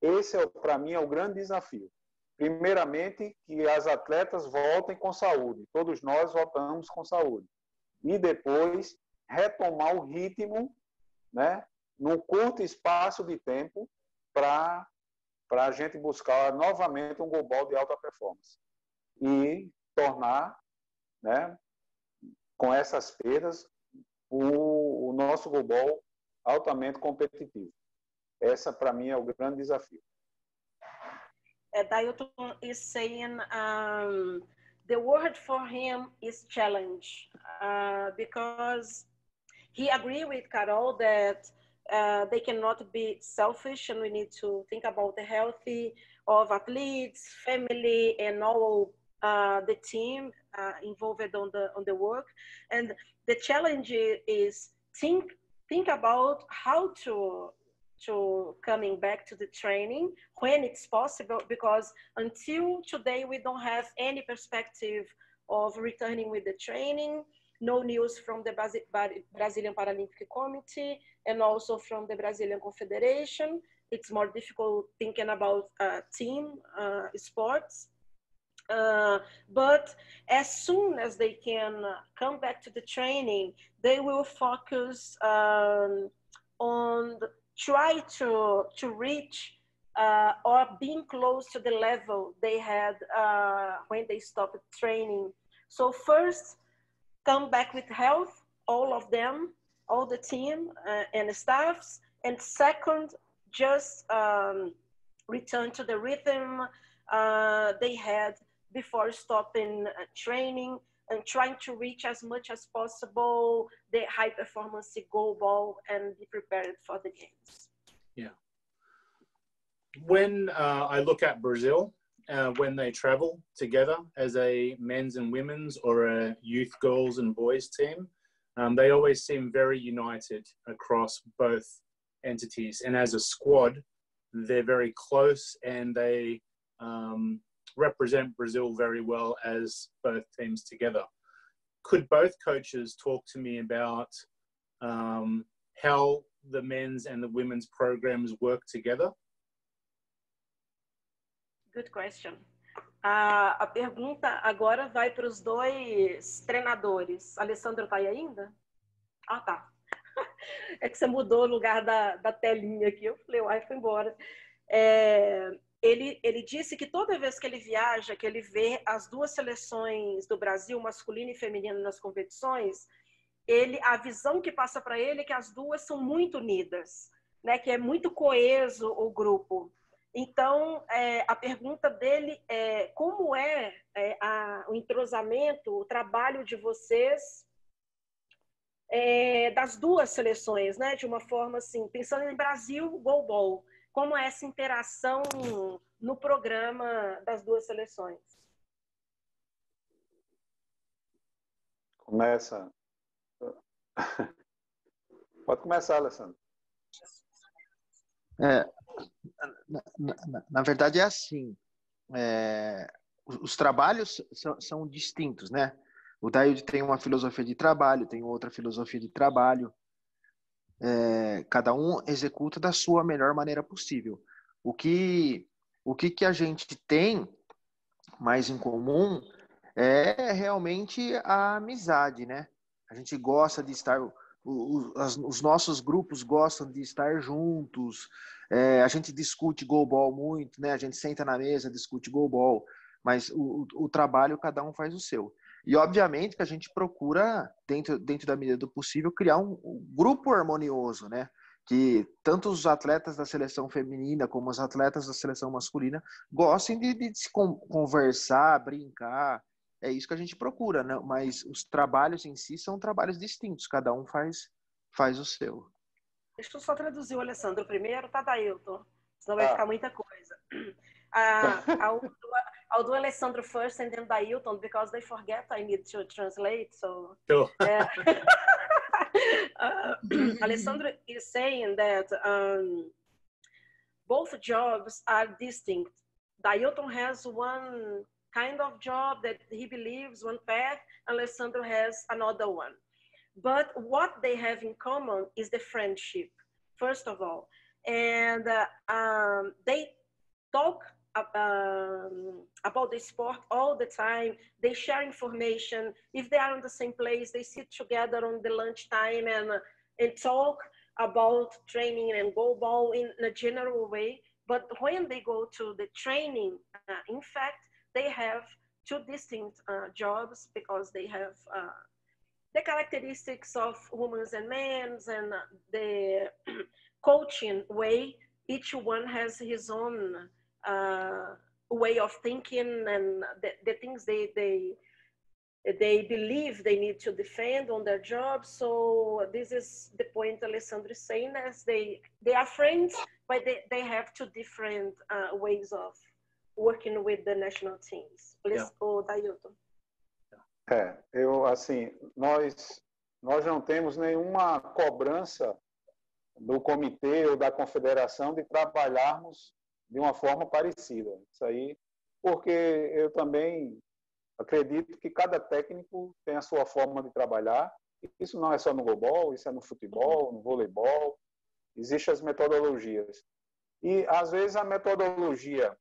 esse é para mim é o grande desafio. Primeiramente, que as atletas voltem com saúde. Todos nós voltamos com saúde. E depois retomar o ritmo, né, num curto espaço de tempo para para a gente buscar novamente um global de alta performance e tornar, né, com essas perdas, o, o nosso global altamente competitivo. Essa, para mim, é o grande desafio. Uh, Dailton is saying um, the word for him is challenge uh, because he agree with Carol that uh, they cannot be selfish and we need to think about the healthy of athletes, family, and all uh, the team uh, involved on the on the work. And the challenge is think think about how to to coming back to the training when it's possible because until today we don't have any perspective of returning with the training no news from the Brazilian Paralympic Committee and also from the Brazilian Confederation. It's more difficult thinking about uh, team uh, sports. Uh, but as soon as they can come back to the training, they will focus um, on try to, to reach uh, or being close to the level they had uh, when they stopped training. So first, come back with health, all of them, all the team uh, and staffs. And second, just um, return to the rhythm uh, they had before stopping uh, training and trying to reach as much as possible the high performance goal ball and be prepared for the games. Yeah. When uh, I look at Brazil, uh, when they travel together as a men's and women's or a youth girls and boys team, um, they always seem very united across both entities. And as a squad, they're very close and they um, represent Brazil very well as both teams together. Could both coaches talk to me about um, how the men's and the women's programs work together? Good question. A, a pergunta agora vai para os dois treinadores. Alessandro está aí ainda? Ah, tá. [LAUGHS] É que você mudou o lugar da, da telinha aqui. Eu falei, uai, foi embora. É, ele, ele disse que toda vez que ele viaja, que ele vê as duas seleções do Brasil, masculino e feminino, nas competições, ele, a visão que passa para ele é que as duas são muito unidas, né? que é muito coeso o grupo. Então, é, a pergunta dele é como é, é a, o entrosamento, o trabalho de vocês é, das duas seleções, né? De uma forma assim, pensando em Brasil, Golbol, como é essa interação no programa das duas seleções? Começa. [LAUGHS] Pode começar, Alessandro. É, na, na, na verdade é assim. É, os, os, trabalhos são, são, distintos, né? O Daíde tem uma filosofia de trabalho, tem outra filosofia de trabalho. É, cada um executa da sua melhor maneira possível. O que, o que, que a gente tem mais em comum é realmente a amizade, né? A gente gosta de estar os, os, nossos grupos gostam de estar juntos, é, a gente discute goalball muito, né? A gente senta na mesa, discute goalball, mas o, o, trabalho cada um faz o seu. E obviamente que a gente procura, dentro, dentro da medida do possível, criar um, um grupo harmonioso, né? Que tanto os atletas da seleção feminina como os atletas da seleção masculina gostem de, de se conversar, brincar, é isso que a gente procura, né? Mas os trabalhos em si são trabalhos distintos, cada um faz, faz o seu. Deixa eu só traduzir o Alessandro primeiro, tá, Dailton? Senão vai ah. ficar muita coisa. [CLEARS THROAT] I'll, [LAUGHS] do, I'll do Alessandro first and then Dailton because they forget I need to translate. So, sure. [LAUGHS] uh, uh, [CLEARS THROAT] Alessandro is saying that um, both jobs are distinct. Dailton has one kind of job that he believes, one path, and Alessandro has another one. But what they have in common is the friendship, first of all. And uh, um, they talk um, about the sport all the time. They share information. If they are in the same place, they sit together on the lunch time and, and talk about training and goalball in a general way. But when they go to the training, uh, in fact, they have two distinct uh, jobs because they have uh, the characteristics of women's and men's and the [CLEARS THROAT] coaching way. Each one has his own uh, way of thinking and the, the things they, they, they believe they need to defend on their job. So this is the point Alessandro is saying as they, they are friends, but they, they have two different uh, ways of working with the national teams. Let's yeah. go, Dailton. É, eu assim, nós nós não temos nenhuma cobrança do comitê ou da confederação de trabalharmos de uma forma parecida. Isso aí, porque eu também acredito que cada técnico tem a sua forma de trabalhar. Isso não é só no golbol, isso é no futebol, no voleibol. Existem as metodologias. E às vezes a metodologia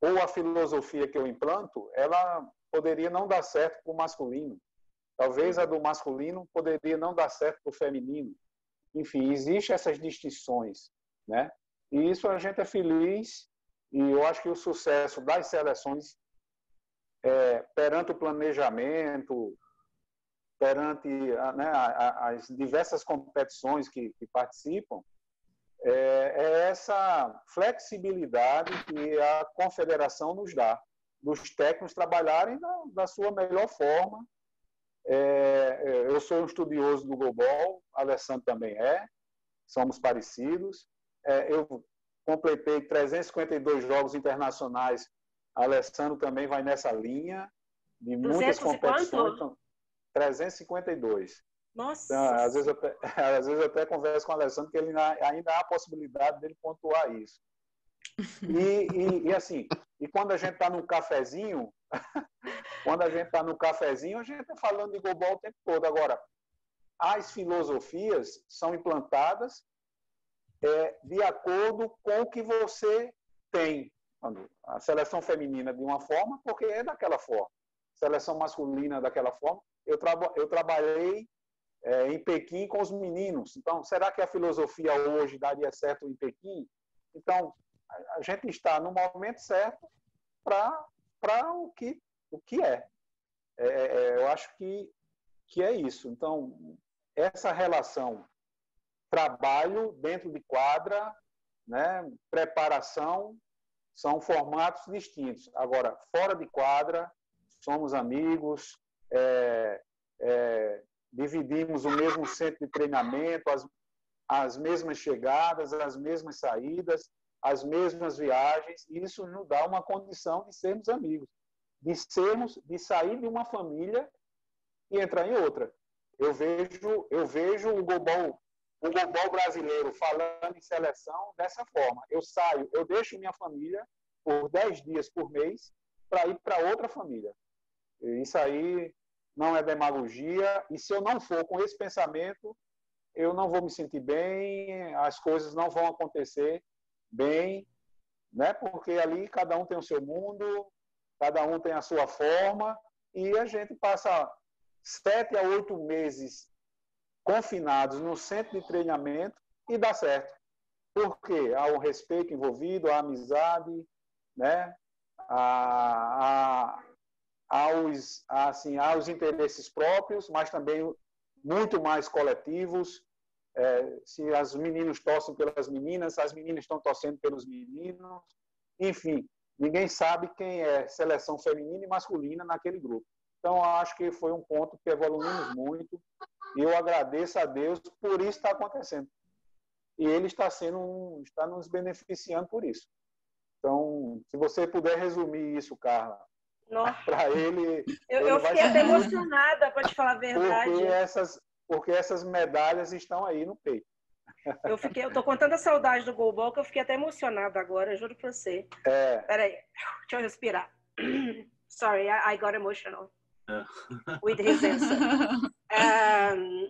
ou a filosofia que eu implanto, ela poderia não dar certo para o masculino. Talvez a do masculino poderia não dar certo para o feminino. Enfim, existem essas distinções, né? E isso a gente é feliz e eu acho que o sucesso das seleções é, perante o planejamento, perante né, as diversas competições que, que participam, é, é, essa flexibilidade que a confederação nos dá, dos técnicos trabalharem da, da sua melhor forma. É, é eu sou um estudioso do Global, Alessandro também é, somos parecidos. É, eu completei 352 jogos internacionais, Alessandro também vai nessa linha, de muitas competições. Quanto? 352. Nossa! Então, às, vezes até, [LAUGHS] às vezes eu até converso com o Alessandro que ele ainda há a possibilidade dele pontuar isso. [LAUGHS] E, e, e assim, e quando a gente está num cafezinho, [LAUGHS] quando a gente está no cafezinho, a gente está falando de global o tempo todo. Agora, as filosofias são implantadas é, de acordo com o que você tem. A seleção feminina de uma forma, porque é daquela forma. Seleção masculina daquela forma. Eu, eu trabalhei é, em Pequim com os meninos. Então, será que a filosofia hoje daria certo em Pequim? Então, a gente está no momento certo para o que, o que é. É, é. é. Eu acho que, que é isso. Então, essa relação trabalho dentro de quadra, né, preparação, são formatos distintos. Agora, fora de quadra, somos amigos, é, é, dividimos o mesmo centro de treinamento, as, as mesmas chegadas, as mesmas saídas, as mesmas viagens. Isso nos dá uma condição de sermos amigos, de sermos, de sair de uma família e entrar em outra. Eu vejo, eu vejo o Gobol, o Gobol brasileiro falando em seleção dessa forma. Eu saio, eu deixo minha família por 10 dias por mês para ir para outra família. Isso aí não é demagogia, e se eu não for com esse pensamento, eu não vou me sentir bem, as coisas não vão acontecer bem, né? Porque ali cada um tem o seu mundo, cada um tem a sua forma, e a gente passa sete a oito meses confinados no centro de treinamento e dá certo. Porque há o respeito envolvido, a amizade, né? a, a aos, assim, aos interesses próprios, mas também muito mais coletivos. É, se as meninas torcem pelas meninas, as meninas estão torcendo pelos meninos. Enfim, ninguém sabe quem é seleção feminina e masculina naquele grupo. Então, acho que foi um ponto que evoluímos muito e eu agradeço a Deus por isso estar acontecendo. E ele está sendo, está nos beneficiando por isso. Então, se você puder resumir isso, Carla, [LAUGHS] para ele. Eu, eu fiquei até emocionada, para te falar a verdade. Porque essas, porque essas medalhas estão aí no peito. Eu fiquei, eu tô contando a saudade do Golbol, que eu fiquei até emocionada agora, juro pra você. É. Peraí, deixa eu respirar. [CLEARS THROAT] Sorry, I, I got emotional [LAUGHS] with his answer. Um,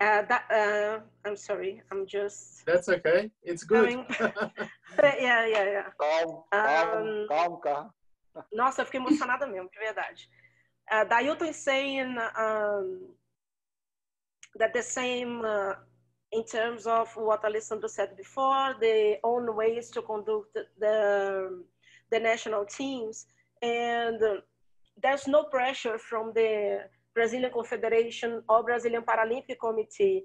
uh, that, uh, I'm sorry, I'm just. That's okay. It's good. Coming. yeah, yeah, yeah. Calma, calma, Um, calma, calma. Nossa, eu fiquei emocionada mesmo, de verdade. Uh, Dailton is saying um, that the same, uh, in terms of what Alessandro said before, the own ways to conduct the, the national teams. And uh, there's no pressure from the Brazilian Confederation or Brazilian Paralympic Committee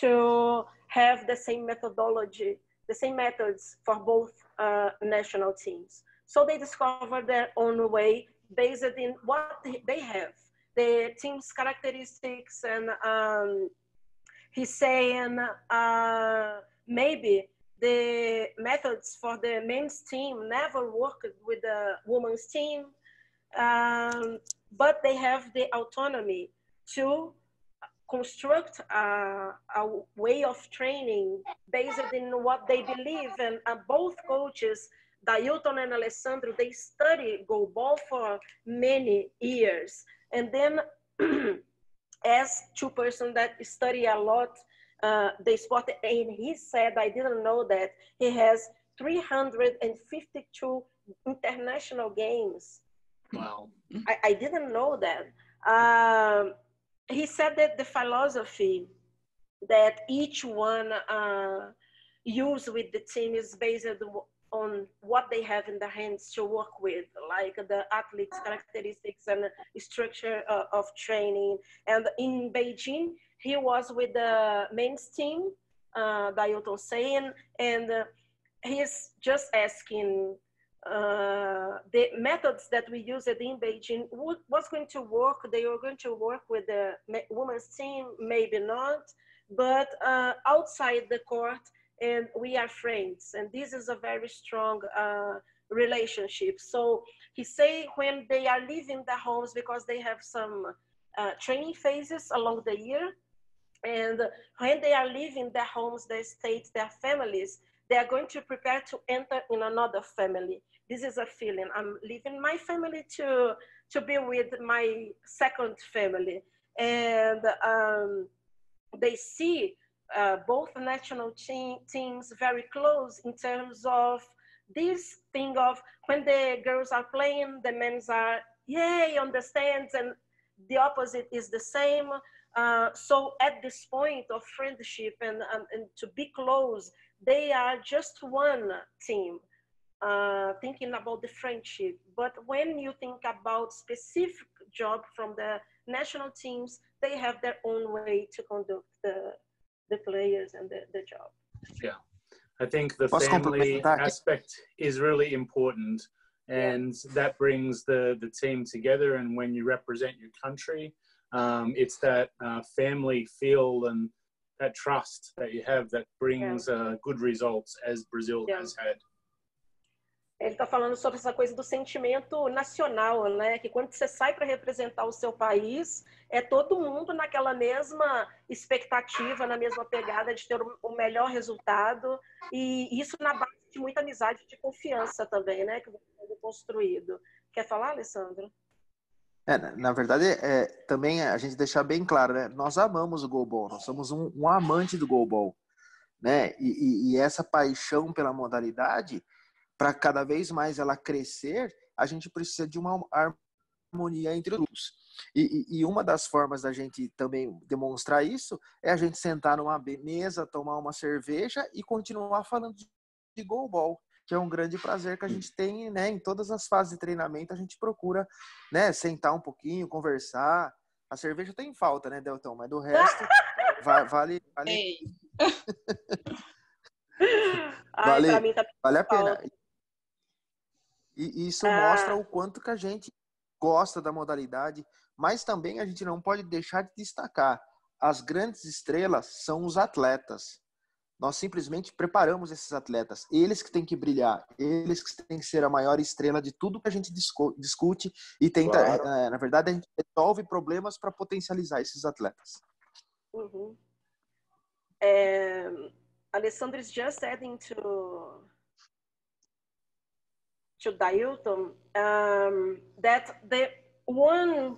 to have the same methodology, the same methods for both uh, national teams. So they discover their own way based in what they have, the team's characteristics, and um, he's saying uh, maybe the methods for the men's team never worked with the women's team, um, but they have the autonomy to construct a, a way of training based in what they believe. And uh, both coaches, Dailton and Alessandro, they study go ball for many years. And then [CLEARS THROAT] as two persons that study a lot uh, the and he said, I didn't know that he has 352 international games. Wow. I, I didn't know that. Um, he said that the philosophy that each one uh, use with the team is based on what they have in their hands to work with, like the athletes' characteristics and structure uh, of training. And in Beijing, he was with the men's team, uh, Dailton saying, and uh, he's just asking uh, the methods that we used in Beijing would, was going to work. They were going to work with the women's team, maybe not, but uh, outside the court, and we are friends. And this is a very strong uh, relationship. So he say when they are leaving the homes because they have some uh, training phases along the year, and when they are leaving their homes, their states, their families, they are going to prepare to enter in another family this is a feeling. I'm leaving my family to to be with my second family, and um, they see uh, both national te- teams very close in terms of this thing of when the girls are playing, the men's are yay on the stands, and the opposite is the same. Uh, so at this point of friendship and, and, and to be close, they are just one team uh, thinking about the friendship. But when you think about specific job from the national teams, they have their own way to conduct the, the players and the, the job. Yeah. I think the family aspect is really important and yeah. that brings the, the team together. And when you represent your country, um, it's that uh, family feel and that trust that you have that brings yeah. uh, good results as Brazil yeah. has had. Ele está falando sobre essa coisa do sentimento nacional, né? Que quando você sai para representar o seu país, é todo mundo naquela mesma expectativa, na mesma pegada de ter o melhor resultado. E isso na base de muita amizade e de confiança também, né? Que foi construído. Quer falar, Alessandro? É, na verdade, é, também a gente deixar bem claro, né? Nós amamos o goalball, nós somos um, um amante do goalball, né? E, e, e essa paixão pela modalidade para cada vez mais ela crescer, a gente precisa de uma harmonia entre os grupos. E, e, uma das formas da gente também demonstrar isso é a gente sentar numa mesa, tomar uma cerveja e continuar falando de goalball, que é um grande prazer que a gente tem, né? Em todas as fases de treinamento a gente procura, né? Sentar um pouquinho, conversar. A cerveja tem falta, né, Delton? Mas do resto [LAUGHS] vale, vale. [LAUGHS] vale... Ai, vale, tá vale a pena. E isso ah. mostra o quanto que a gente gosta da modalidade, mas também a gente não pode deixar de destacar as grandes estrelas são os atletas. Nós simplesmente preparamos esses atletas, eles que têm que brilhar, eles que têm que ser a maior estrela de tudo que a gente discute e tenta, claro. é, na verdade, a gente resolve problemas para potencializar esses atletas. Mm-hmm. Um, Alessandro is just adding to to um, that the one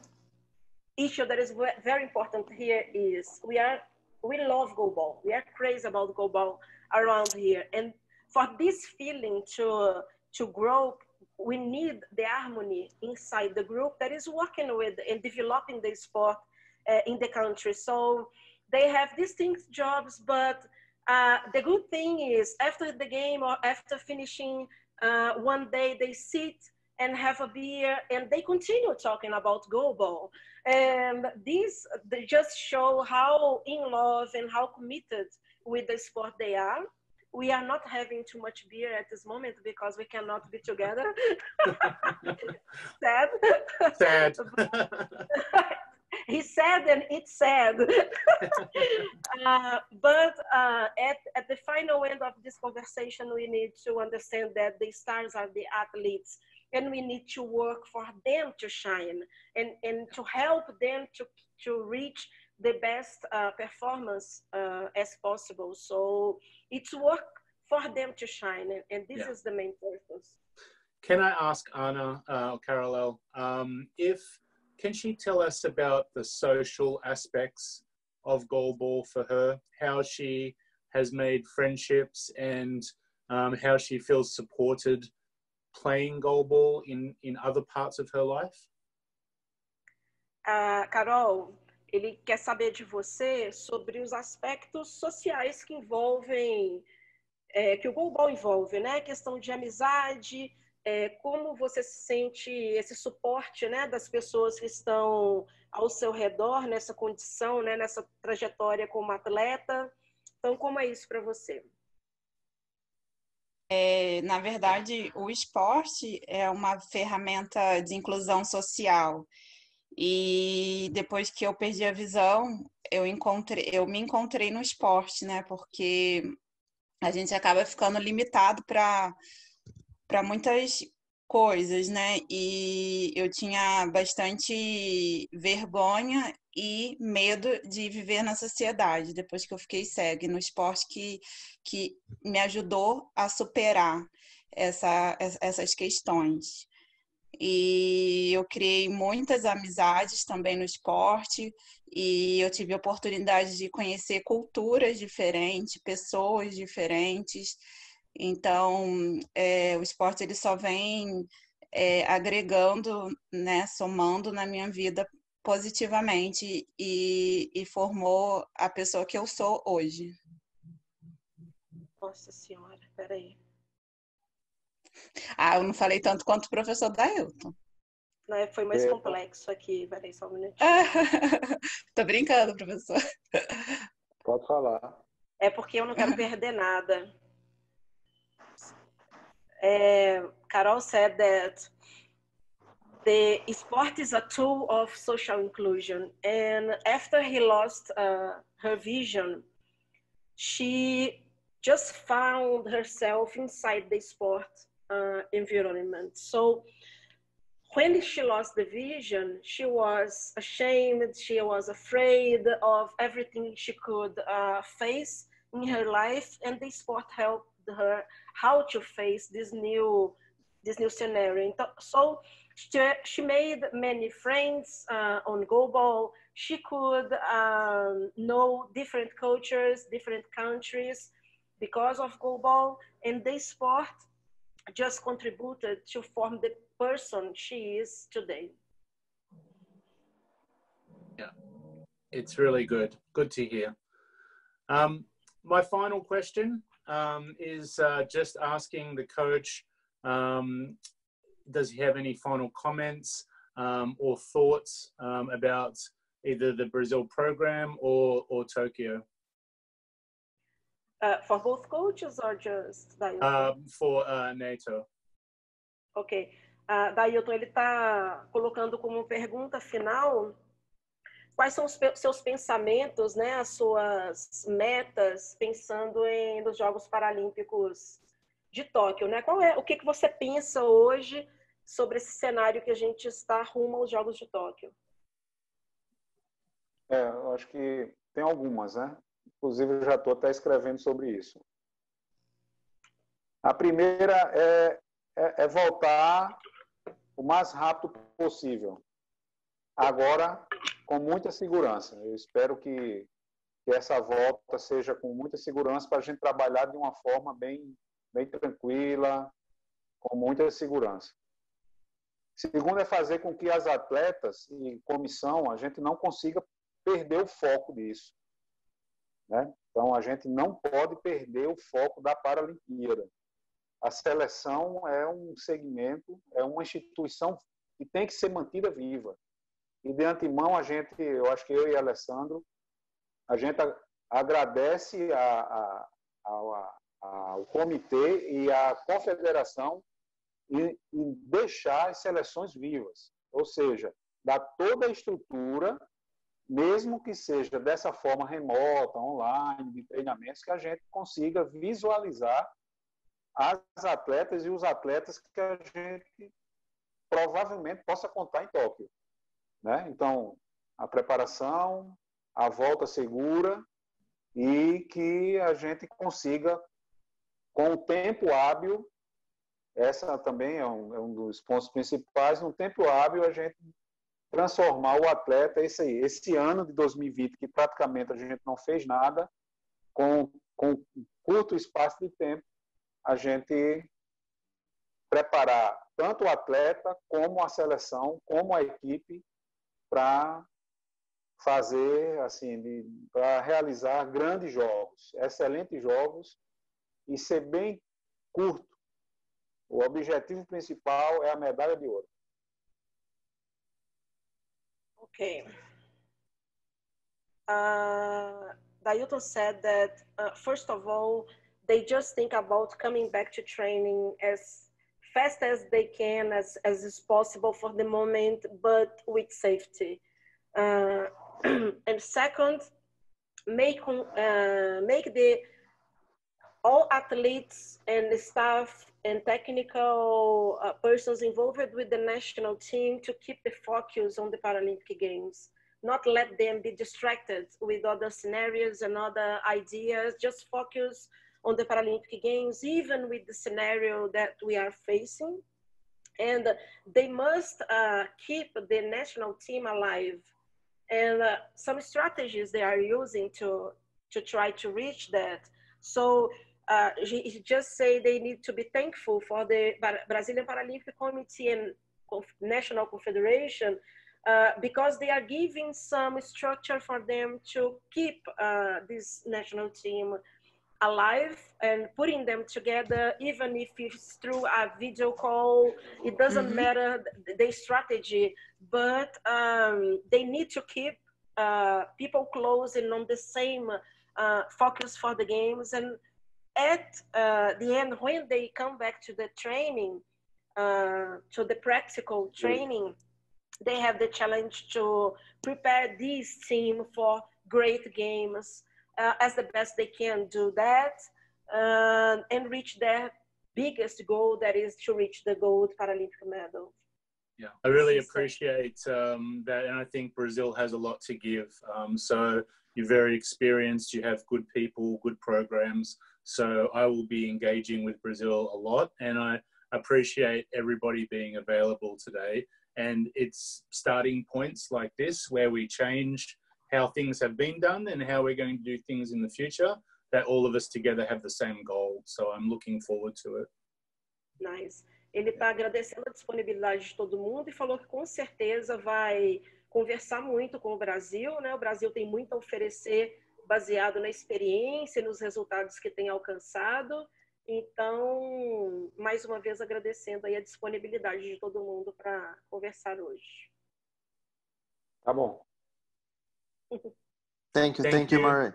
issue that is very important here is we are we love goalball. We are crazy about goalball around here, and for this feeling to to grow, we need the harmony inside the group that is working with and developing the sport uh, in the country. So they have distinct jobs, but uh, the good thing is after the game or after finishing uh, one day, they sit and have a beer and they continue talking about goalball. And these they just show how in love and how committed with the sport they are. We are not having too much beer at this moment because we cannot be together. [LAUGHS] [LAUGHS] Sad. Sad. [LAUGHS] [LAUGHS] he said and it said. [LAUGHS] uh, but uh, at, at the final end of this conversation, we need to understand that the stars are the athletes and we need to work for them to shine and, and to help them to, to reach the best uh, performance uh, as possible. So it's work for them to shine, and, and this yeah. is the main purpose. Can I ask Anna uh, Carolel um, if can she tell us about the social aspects of goalball for her? How she has made friendships and um, how she feels supported playing goalball in in other parts of her life? Uh, Carol, ele quer saber de você sobre os aspectos sociais que envolvem, é, que o goalball envolve, né? Questão de amizade, é, como você se sente esse suporte, né, das pessoas que estão ao seu redor nessa condição, né, nessa trajetória como atleta. Então, como é isso para você? É, na verdade, o esporte é uma ferramenta de inclusão social. E depois que eu perdi a visão, eu encontrei, eu me encontrei no esporte, né? Porque a gente acaba ficando limitado para para muitas coisas, né? E eu tinha bastante vergonha e medo de viver na sociedade depois que eu fiquei cega no esporte que, que me ajudou a superar essa, essas questões. E eu criei muitas amizades também no esporte e eu tive a oportunidade de conhecer culturas diferentes, pessoas diferentes. Então, é, o esporte ele só vem é, agregando, né, somando na minha vida positivamente e, e formou a pessoa que eu sou hoje. Nossa Senhora, peraí. Ah, eu não falei tanto quanto o professor Dailton. Não, foi mais é. complexo aqui, peraí só um minutinho. [LAUGHS] Tô brincando, professor. Pode falar. É porque eu não quero perder nada. Uh, Carol said that the sport is a tool of social inclusion. And after he lost uh, her vision, she just found herself inside the sport uh, environment. So when she lost the vision, she was ashamed, she was afraid of everything she could uh, face in her life, and the sport helped her how to face this new this new scenario. So she she made many friends uh, on goalball. She could um, know different cultures, different countries because of goalball, and this sport just contributed to form the person she is today. Yeah, it's really good. Good to hear. Um, my final question um, is uh, just asking the coach, um, does he have any final comments um, or thoughts um, about either the Brazil program or, or Tokyo? Uh, for both coaches or just Dailton? Uh, for uh, NATO. Ok. Uh, Dailton, ele está colocando como pergunta final quais são os seus pensamentos, né, as suas metas, pensando em nos Jogos Paralímpicos de Tóquio, né? Qual é o que, que você pensa hoje sobre esse cenário que a gente está rumo aos Jogos de Tóquio? É, eu acho que tem algumas, né? Inclusive, eu já estou até escrevendo sobre isso. A primeira é, é, é voltar o mais rápido possível. Agora, com muita segurança. Eu espero que, que essa volta seja com muita segurança para a gente trabalhar de uma forma bem, bem tranquila, com muita segurança. Segundo é fazer com que as atletas e comissão, a gente não consiga perder o foco disso. Né? Então, a gente não pode perder o foco da Paralimpíada. A seleção é um segmento, é uma instituição que tem que ser mantida viva. E de antemão, a gente, eu acho que eu e Alessandro, a gente agradece a, a, a, ao comitê e à confederação em, deixar as seleções vivas. Ou seja, dar toda a estrutura mesmo que seja dessa forma remota, online, de treinamentos, que a gente consiga visualizar as atletas e os atletas que a gente provavelmente possa contar em Tóquio. Né? Então, a preparação, a volta segura e que a gente consiga, com o tempo hábil, essa também é um, é um dos pontos principais, no tempo hábil a gente transformar o atleta, esse aí, esse ano de 2020, que praticamente a gente não fez nada, com, com curto espaço de tempo, a gente preparar tanto o atleta, como a seleção, como a equipe, para fazer, assim, para realizar grandes jogos, excelentes jogos e ser bem curto. O objetivo principal é a medalha de ouro. Okay. Uh, Dailton said that, uh, first of all, they just think about coming back to training as fast as they can, as, as is possible for the moment, but with safety. Uh, [CLEARS THROAT] and second, make, uh, make the all athletes and the staff and technical uh, persons involved with the national team to keep the focus on the Paralympic Games, not let them be distracted with other scenarios and other ideas, just focus on the Paralympic Games, even with the scenario that we are facing. And they must uh, keep the national team alive. And uh, some strategies they are using to, to try to reach that. So uh, he, just say they need to be thankful for the Brazilian Paralympic Committee and National Confederation uh, because they are giving some structure for them to keep uh, this national team alive and putting them together, even if it's through a video call. It doesn't mm-hmm. matter the strategy, but um, they need to keep uh, people close and on the same uh, focus for the games and at uh, the end, when they come back to the training, uh, to the practical training, they have the challenge to prepare this team for great games uh, as the best they can do that uh, and reach their biggest goal, that is to reach the gold Paralympic medal. Yeah, I really appreciate um, that, and I think Brazil has a lot to give. Um, so you're very experienced, you have good people, good programs. So I will be engaging with Brazil a lot, and I appreciate everybody being available today. And it's starting points like this where we change how things have been done and how we're going to do things in the future that all of us together have the same goal. So I'm looking forward to it. Nice. Ele está agradecendo a disponibilidade de todo mundo e falou que com certeza vai conversar muito com o Brasil, né? O Brasil tem muito a oferecer baseado na experiência e nos resultados que tem alcançado. Então, mais uma vez agradecendo aí a disponibilidade de todo mundo para conversar hoje. Tá bom. Thank you, thank, thank you, Murray.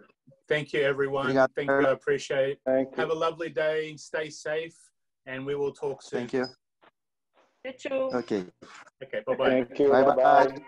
Thank you, everyone. Obrigado. Thank you. I appreciate. Thank Have a lovely day. Stay safe, and we will talk soon. Thank you. You too. Okay. Okay. Bye bye. Thank you. Bye bye.